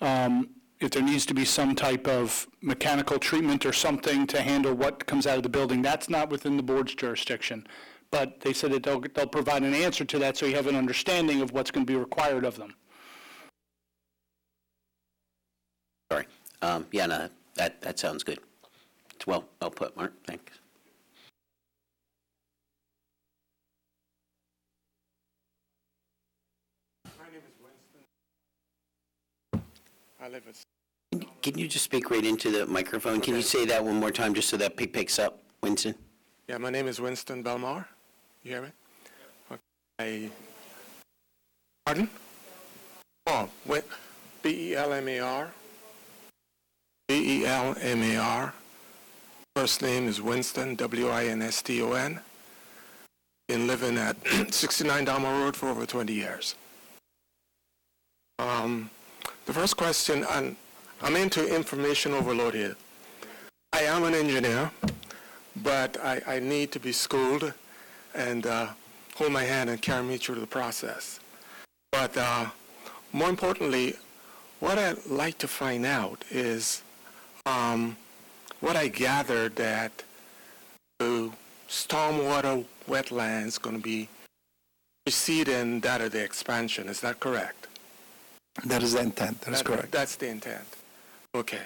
um, if there needs to be some type of mechanical treatment or something to handle what comes out of the building, that's not within the board's jurisdiction. But they said that they'll, they'll provide an answer to that, so you have an understanding of what's going to be required of them. Sorry. Um, Yeah, no, that, that sounds good. It's well, well put, Mark, thanks. I live at, Can you just speak right into the microphone? Can you say that one more time, just so that pic- picks up, Winston? yeah, my name is Winston Belmar. You hear me? Okay. I, pardon? Oh, Win, B-E-L-M-A-R. B-E-L-M-A-R. First name is Winston, W-I-N-S-T-O-N. Been living at 69 Dahmer Road for over 20 years. Um, the first question, and I'm into information overload here. I am an engineer, but I, I need to be schooled and uh, hold my hand and carry me through the process. But uh, more importantly, what I'd like to find out is um, what I gathered that the stormwater wetlands going to be preceding that of the expansion. Is that correct? That is the intent, that is That- correct. That's the intent. Okay.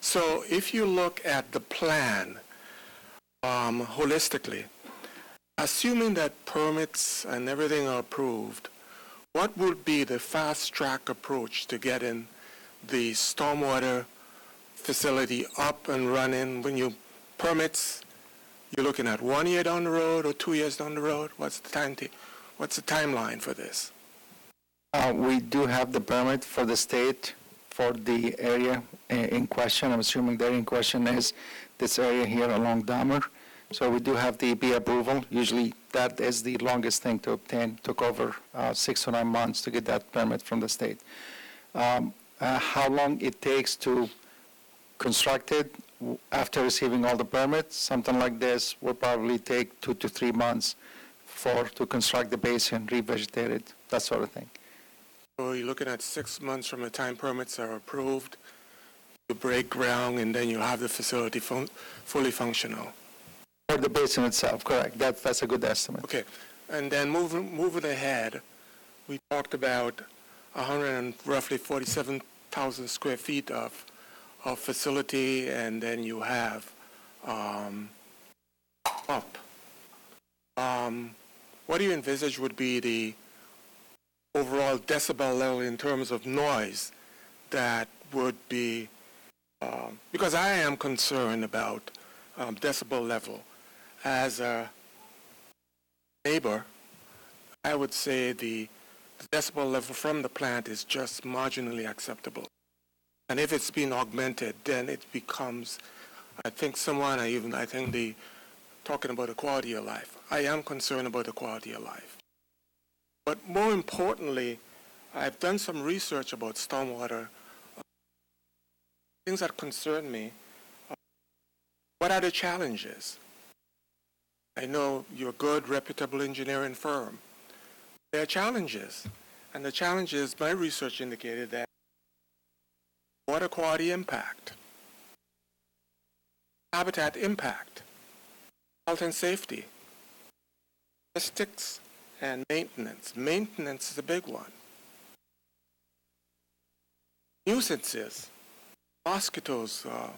So if you look at the plan um, holistically, assuming that permits and everything are approved, what would be the fast-track approach to getting the stormwater facility up and running? When you permits, you're looking at one year down the road or two years down the road? What's the time, ta- what's the timeline for this? Uh, We do have the permit for the state for the area in question. I'm assuming the area in question is this area here along Dahmer. So we do have the EP approval. Usually that is the longest thing to obtain. Took over uh, six or nine months to get that permit from the state. Um, uh, How long it takes to construct it after receiving all the permits, something like this will probably take two to three months for, to construct the basin, revegetate it, that sort of thing. So you're looking at six months from the time permits are approved, you break ground, and then you have the facility fun- fully functional. For the basin itself, correct. That, that's a good estimate. Okay, and then moving, moving ahead, we talked about 100 and roughly 47,000 square feet of, of facility, and then you have um, up. Um, What do you envisage would be the overall decibel level in terms of noise that would be, um, because I am concerned about um, decibel level. As a neighbor, I would say the the decibel level from the plant is just marginally acceptable. And if it's been augmented, then it becomes, I think someone, I even, I think the, talking about the quality of life. I am concerned about the quality of life. But more importantly, I've done some research about stormwater, uh, things that concern me. Uh, What are the challenges? I know you're a good, reputable engineering firm. There are challenges, and the challenges, my research indicated that water quality impact, habitat impact, health and safety, logistics, and maintenance. Maintenance is a big one. Nuisances, mosquitoes, uh,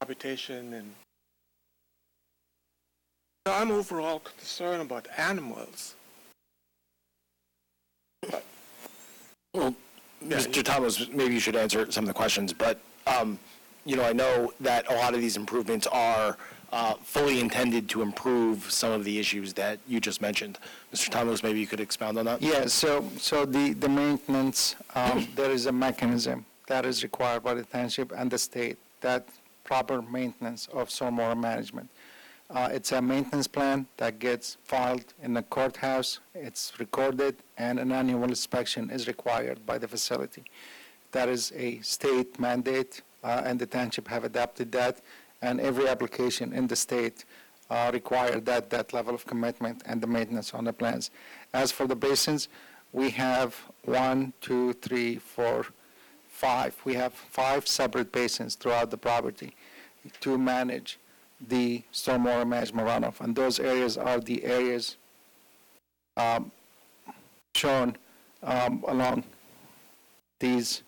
habitation, and so I'm overall concerned about animals. Well, Mr. Thomas, maybe you should answer some of the questions, but, um, you know, I know that a lot of these improvements are uh, fully intended to improve some of the issues that you just mentioned. Mr. Thomas, maybe you could expound on that? Yeah, so, so the, the maintenance, um, there is a mechanism that is required by the township and the state, that proper maintenance of stormwater management. Uh, It's a maintenance plan that gets filed in the courthouse, it's recorded, and an annual inspection is required by the facility. That is a state mandate, uh, and the township have adopted that, and every application in the state uh, require that, that level of commitment and the maintenance on the plans. As for the basins, we have one, two, three, four, five. We have five separate basins throughout the property to manage the stormwater management runoff. And those areas are the areas um, shown um, along these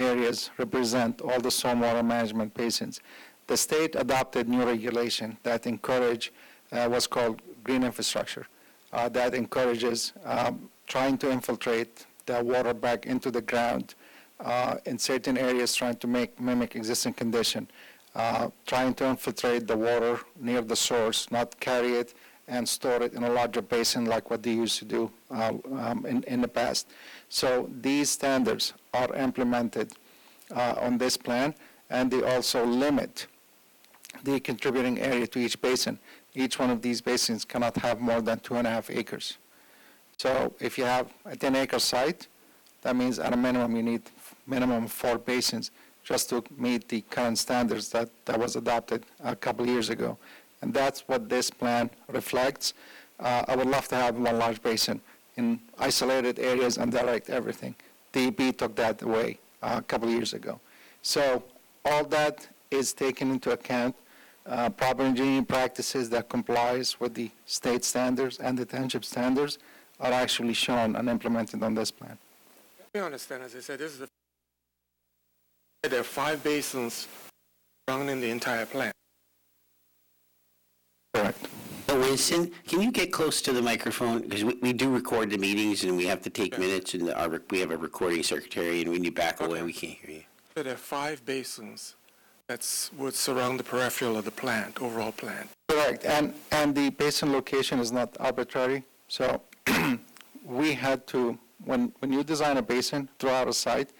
areas represent all the stormwater management basins. The state adopted new regulation that encourage uh, what's called green infrastructure, uh, that encourages um, trying to infiltrate the water back into the ground uh, in certain areas, trying to make mimic existing condition, uh, trying to infiltrate the water near the source, not carry it and store it in a larger basin like what they used to do uh, um, in, in the past. So these standards are implemented uh, on this plan, and they also limit the contributing area to each basin. Each one of these basins cannot have more than two and a half acres. So if you have a 10-acre site, that means at a minimum, you need minimum four basins just to meet the current standards that, that was adopted a couple years ago. And that's what this plan reflects. Uh, I would love to have one large basin in isolated areas and direct everything. DEP took that away uh, a couple years ago. So all that is taken into account. Uh, proper engineering practices that complies with the state standards and the township standards are actually shown and implemented on this plan. Let me understand, as I said, this is the, there are five basins surrounding the entire plant. Correct. So Winston, can you get close to the microphone? Because we, we do record the meetings and we have to take minutes and our, we have a recording secretary and when you back away, we can't hear you. So there are five basins that would surround the peripheral of the plant, overall plant. Correct, and, and the basin location is not arbitrary, so we had to, when, when you design a basin throughout a site,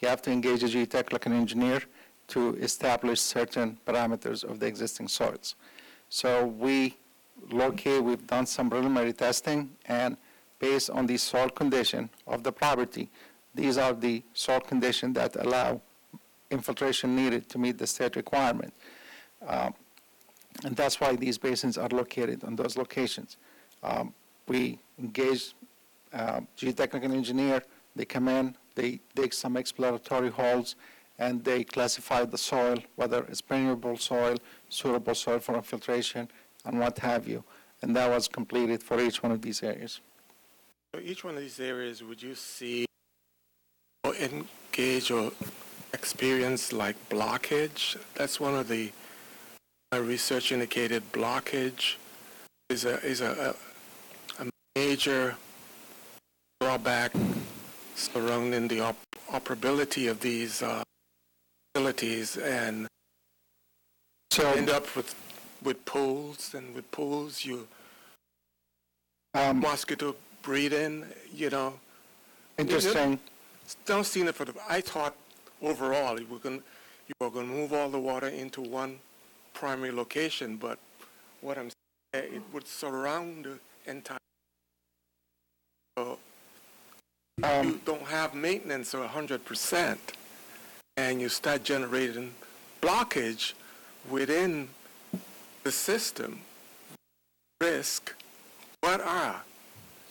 you have to engage a geotechnical engineer to establish certain parameters of the existing soils. So we locate, we've done some preliminary testing, and based on the soil condition of the property, these are the soil conditions that allow infiltration needed to meet the state requirement. Um, And that's why these basins are located on those locations. Um, We engage uh, geotechnical engineer, they come in, they dig some exploratory holes, and they classify the soil, whether it's permeable soil, suitable soil for infiltration, and what have you. And that was completed for each one of these areas. So each one of these areas, would you see or engage or experience like blockage? That's one of the, my research indicated blockage is a, is a, a major drawback surrounding the op- operability of these uh, facilities and you end up with, with pools, and with pools, you Um, mosquito breeding, you know. Interesting. Don't see it for the, I thought overall, you were going, you were going to move all the water into one primary location, but what I'm saying, it would surround the entire. So you don't have maintenance of hundred percent, and you start generating blockage within the system, risk, what are?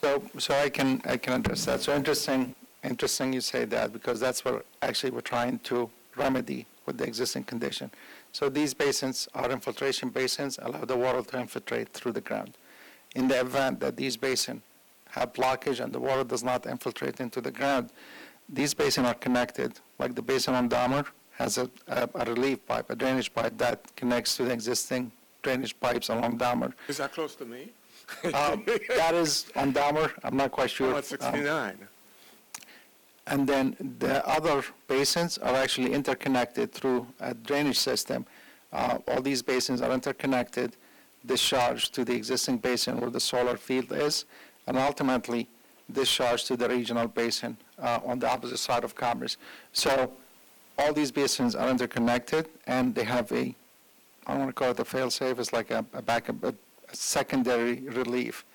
So, so I can, I can address that. So interesting, interesting you say that, because that's what actually we're trying to remedy with the existing condition. So these basins are infiltration basins, allow the water to infiltrate through the ground. In the event that these basins have blockage and the water does not infiltrate into the ground, these basins are connected, like the basin on Dahmer has a, a a relief pipe, a drainage pipe that connects to the existing drainage pipes along Dahmer. Is that close to me? Um, That is on Dahmer, I'm not quite sure. Um, 69. And then the other basins are actually interconnected through a drainage system. Uh, All these basins are interconnected, discharged to the existing basin where the solar field is, and ultimately discharged to the regional basin uh, on the opposite side of Commerce. So all these basins are interconnected, and they have a, I don't want to call it a fail-safe, it's like a a backup, a a secondary relief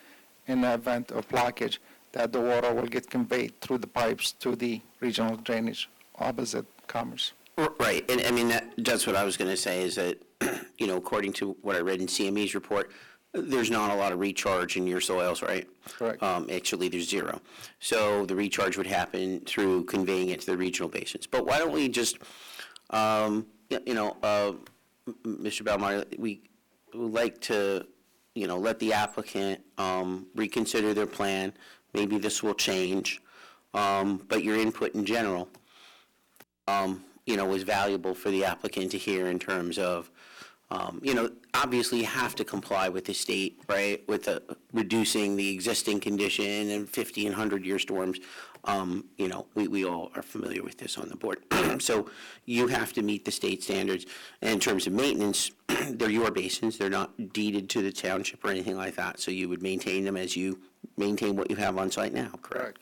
in the event of blockage, that the water will get conveyed through the pipes to the regional drainage opposite Commerce. R- Right, and I mean, that, that's what I was going to say, is that, you know, according to what I read in CME's report, there's not a lot of recharge in your soils, right? Correct. Um, Actually, there's zero. So the recharge would happen through conveying it to the regional basins. But why don't we just, um, y- you know, uh, m- m- Mr. Belmar, we would like to, you know, let the applicant um, reconsider their plan. Maybe this will change, um, but your input in general um, you know, was valuable for the applicant to hear in terms of, um, you know, obviously you have to comply with the state, right, with the, reducing the existing condition and 50 and 100-year storms. Um, You know, we, we all are familiar with this on the board. So you have to meet the state standards. And in terms of maintenance, they're your basins, they're not deeded to the township or anything like that. So you would maintain them as you maintain what you have on site now, correct?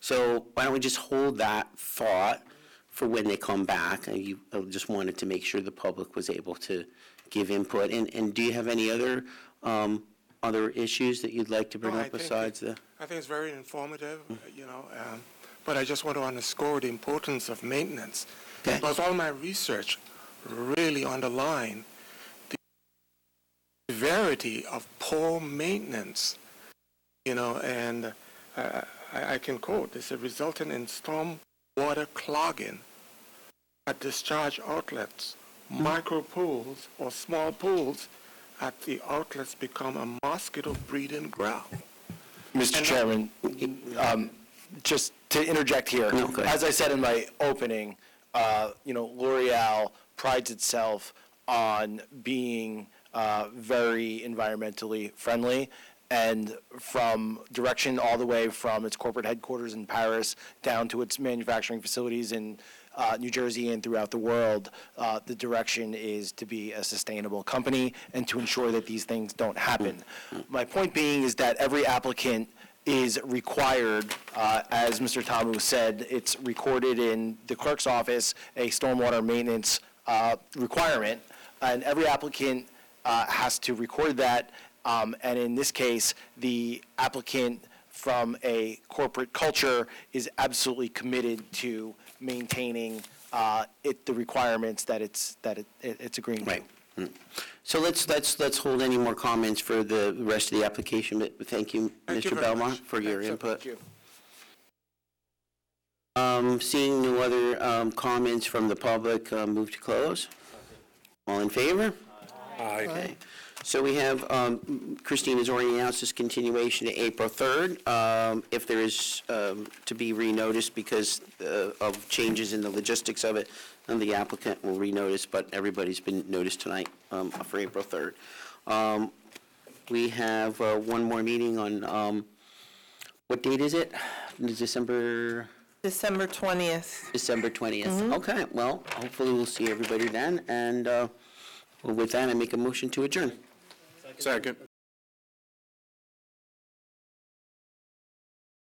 So why don't we just hold that thought for when they come back? Uh, You, I just wanted to make sure the public was able to give input. And, and do you have any other, um, other issues that you'd like to bring No, I up think besides the? I think it's very informative, you know, um, but I just want to underscore the importance of maintenance. Okay. Because all my research really underline the severity of poor maintenance, you know, and uh, I, I can quote, this is resulting in storm water clogging at discharge outlets, micro pools or small pools at the outlets become a mosquito breeding ground. Mr. Chairman, um, just to interject here, No, as I said in my opening, uh, you know, L'Oreal prides itself on being uh, very environmentally friendly, and from direction all the way from its corporate headquarters in Paris down to its manufacturing facilities in uh, New Jersey and throughout the world, uh, the direction is to be a sustainable company and to ensure that these things don't happen. My point being is that every applicant is required, uh, as Mr. Tamu said, it's recorded in the clerk's office, a stormwater maintenance uh, requirement, and every applicant uh, has to record that. Um, And in this case, the applicant from a corporate culture is absolutely committed to maintaining uh, it, the requirements that it's, that it- it- it's agreeing to. Right. Mm. So let's, let's, let's hold any more comments for the rest of the application, but thank you, Thank you Mr. very Belmont, much. for your Thanks, input. Thank you. Um, Seeing no other um, comments from the public, uh, move to close. All in favor? Okay. So we have, um, Christine has already announced this continuation to April 3rd. Um, If there is um, to be renoticed because uh, of changes in the logistics of it, then the applicant will renotice, but everybody's been noticed tonight um, for April 3rd. Um, We have uh, one more meeting on, um, what date is it? December? December 20th. December 20th. Okay, well, hopefully we'll see everybody then, and uh, with that, I make a motion to adjourn. Second.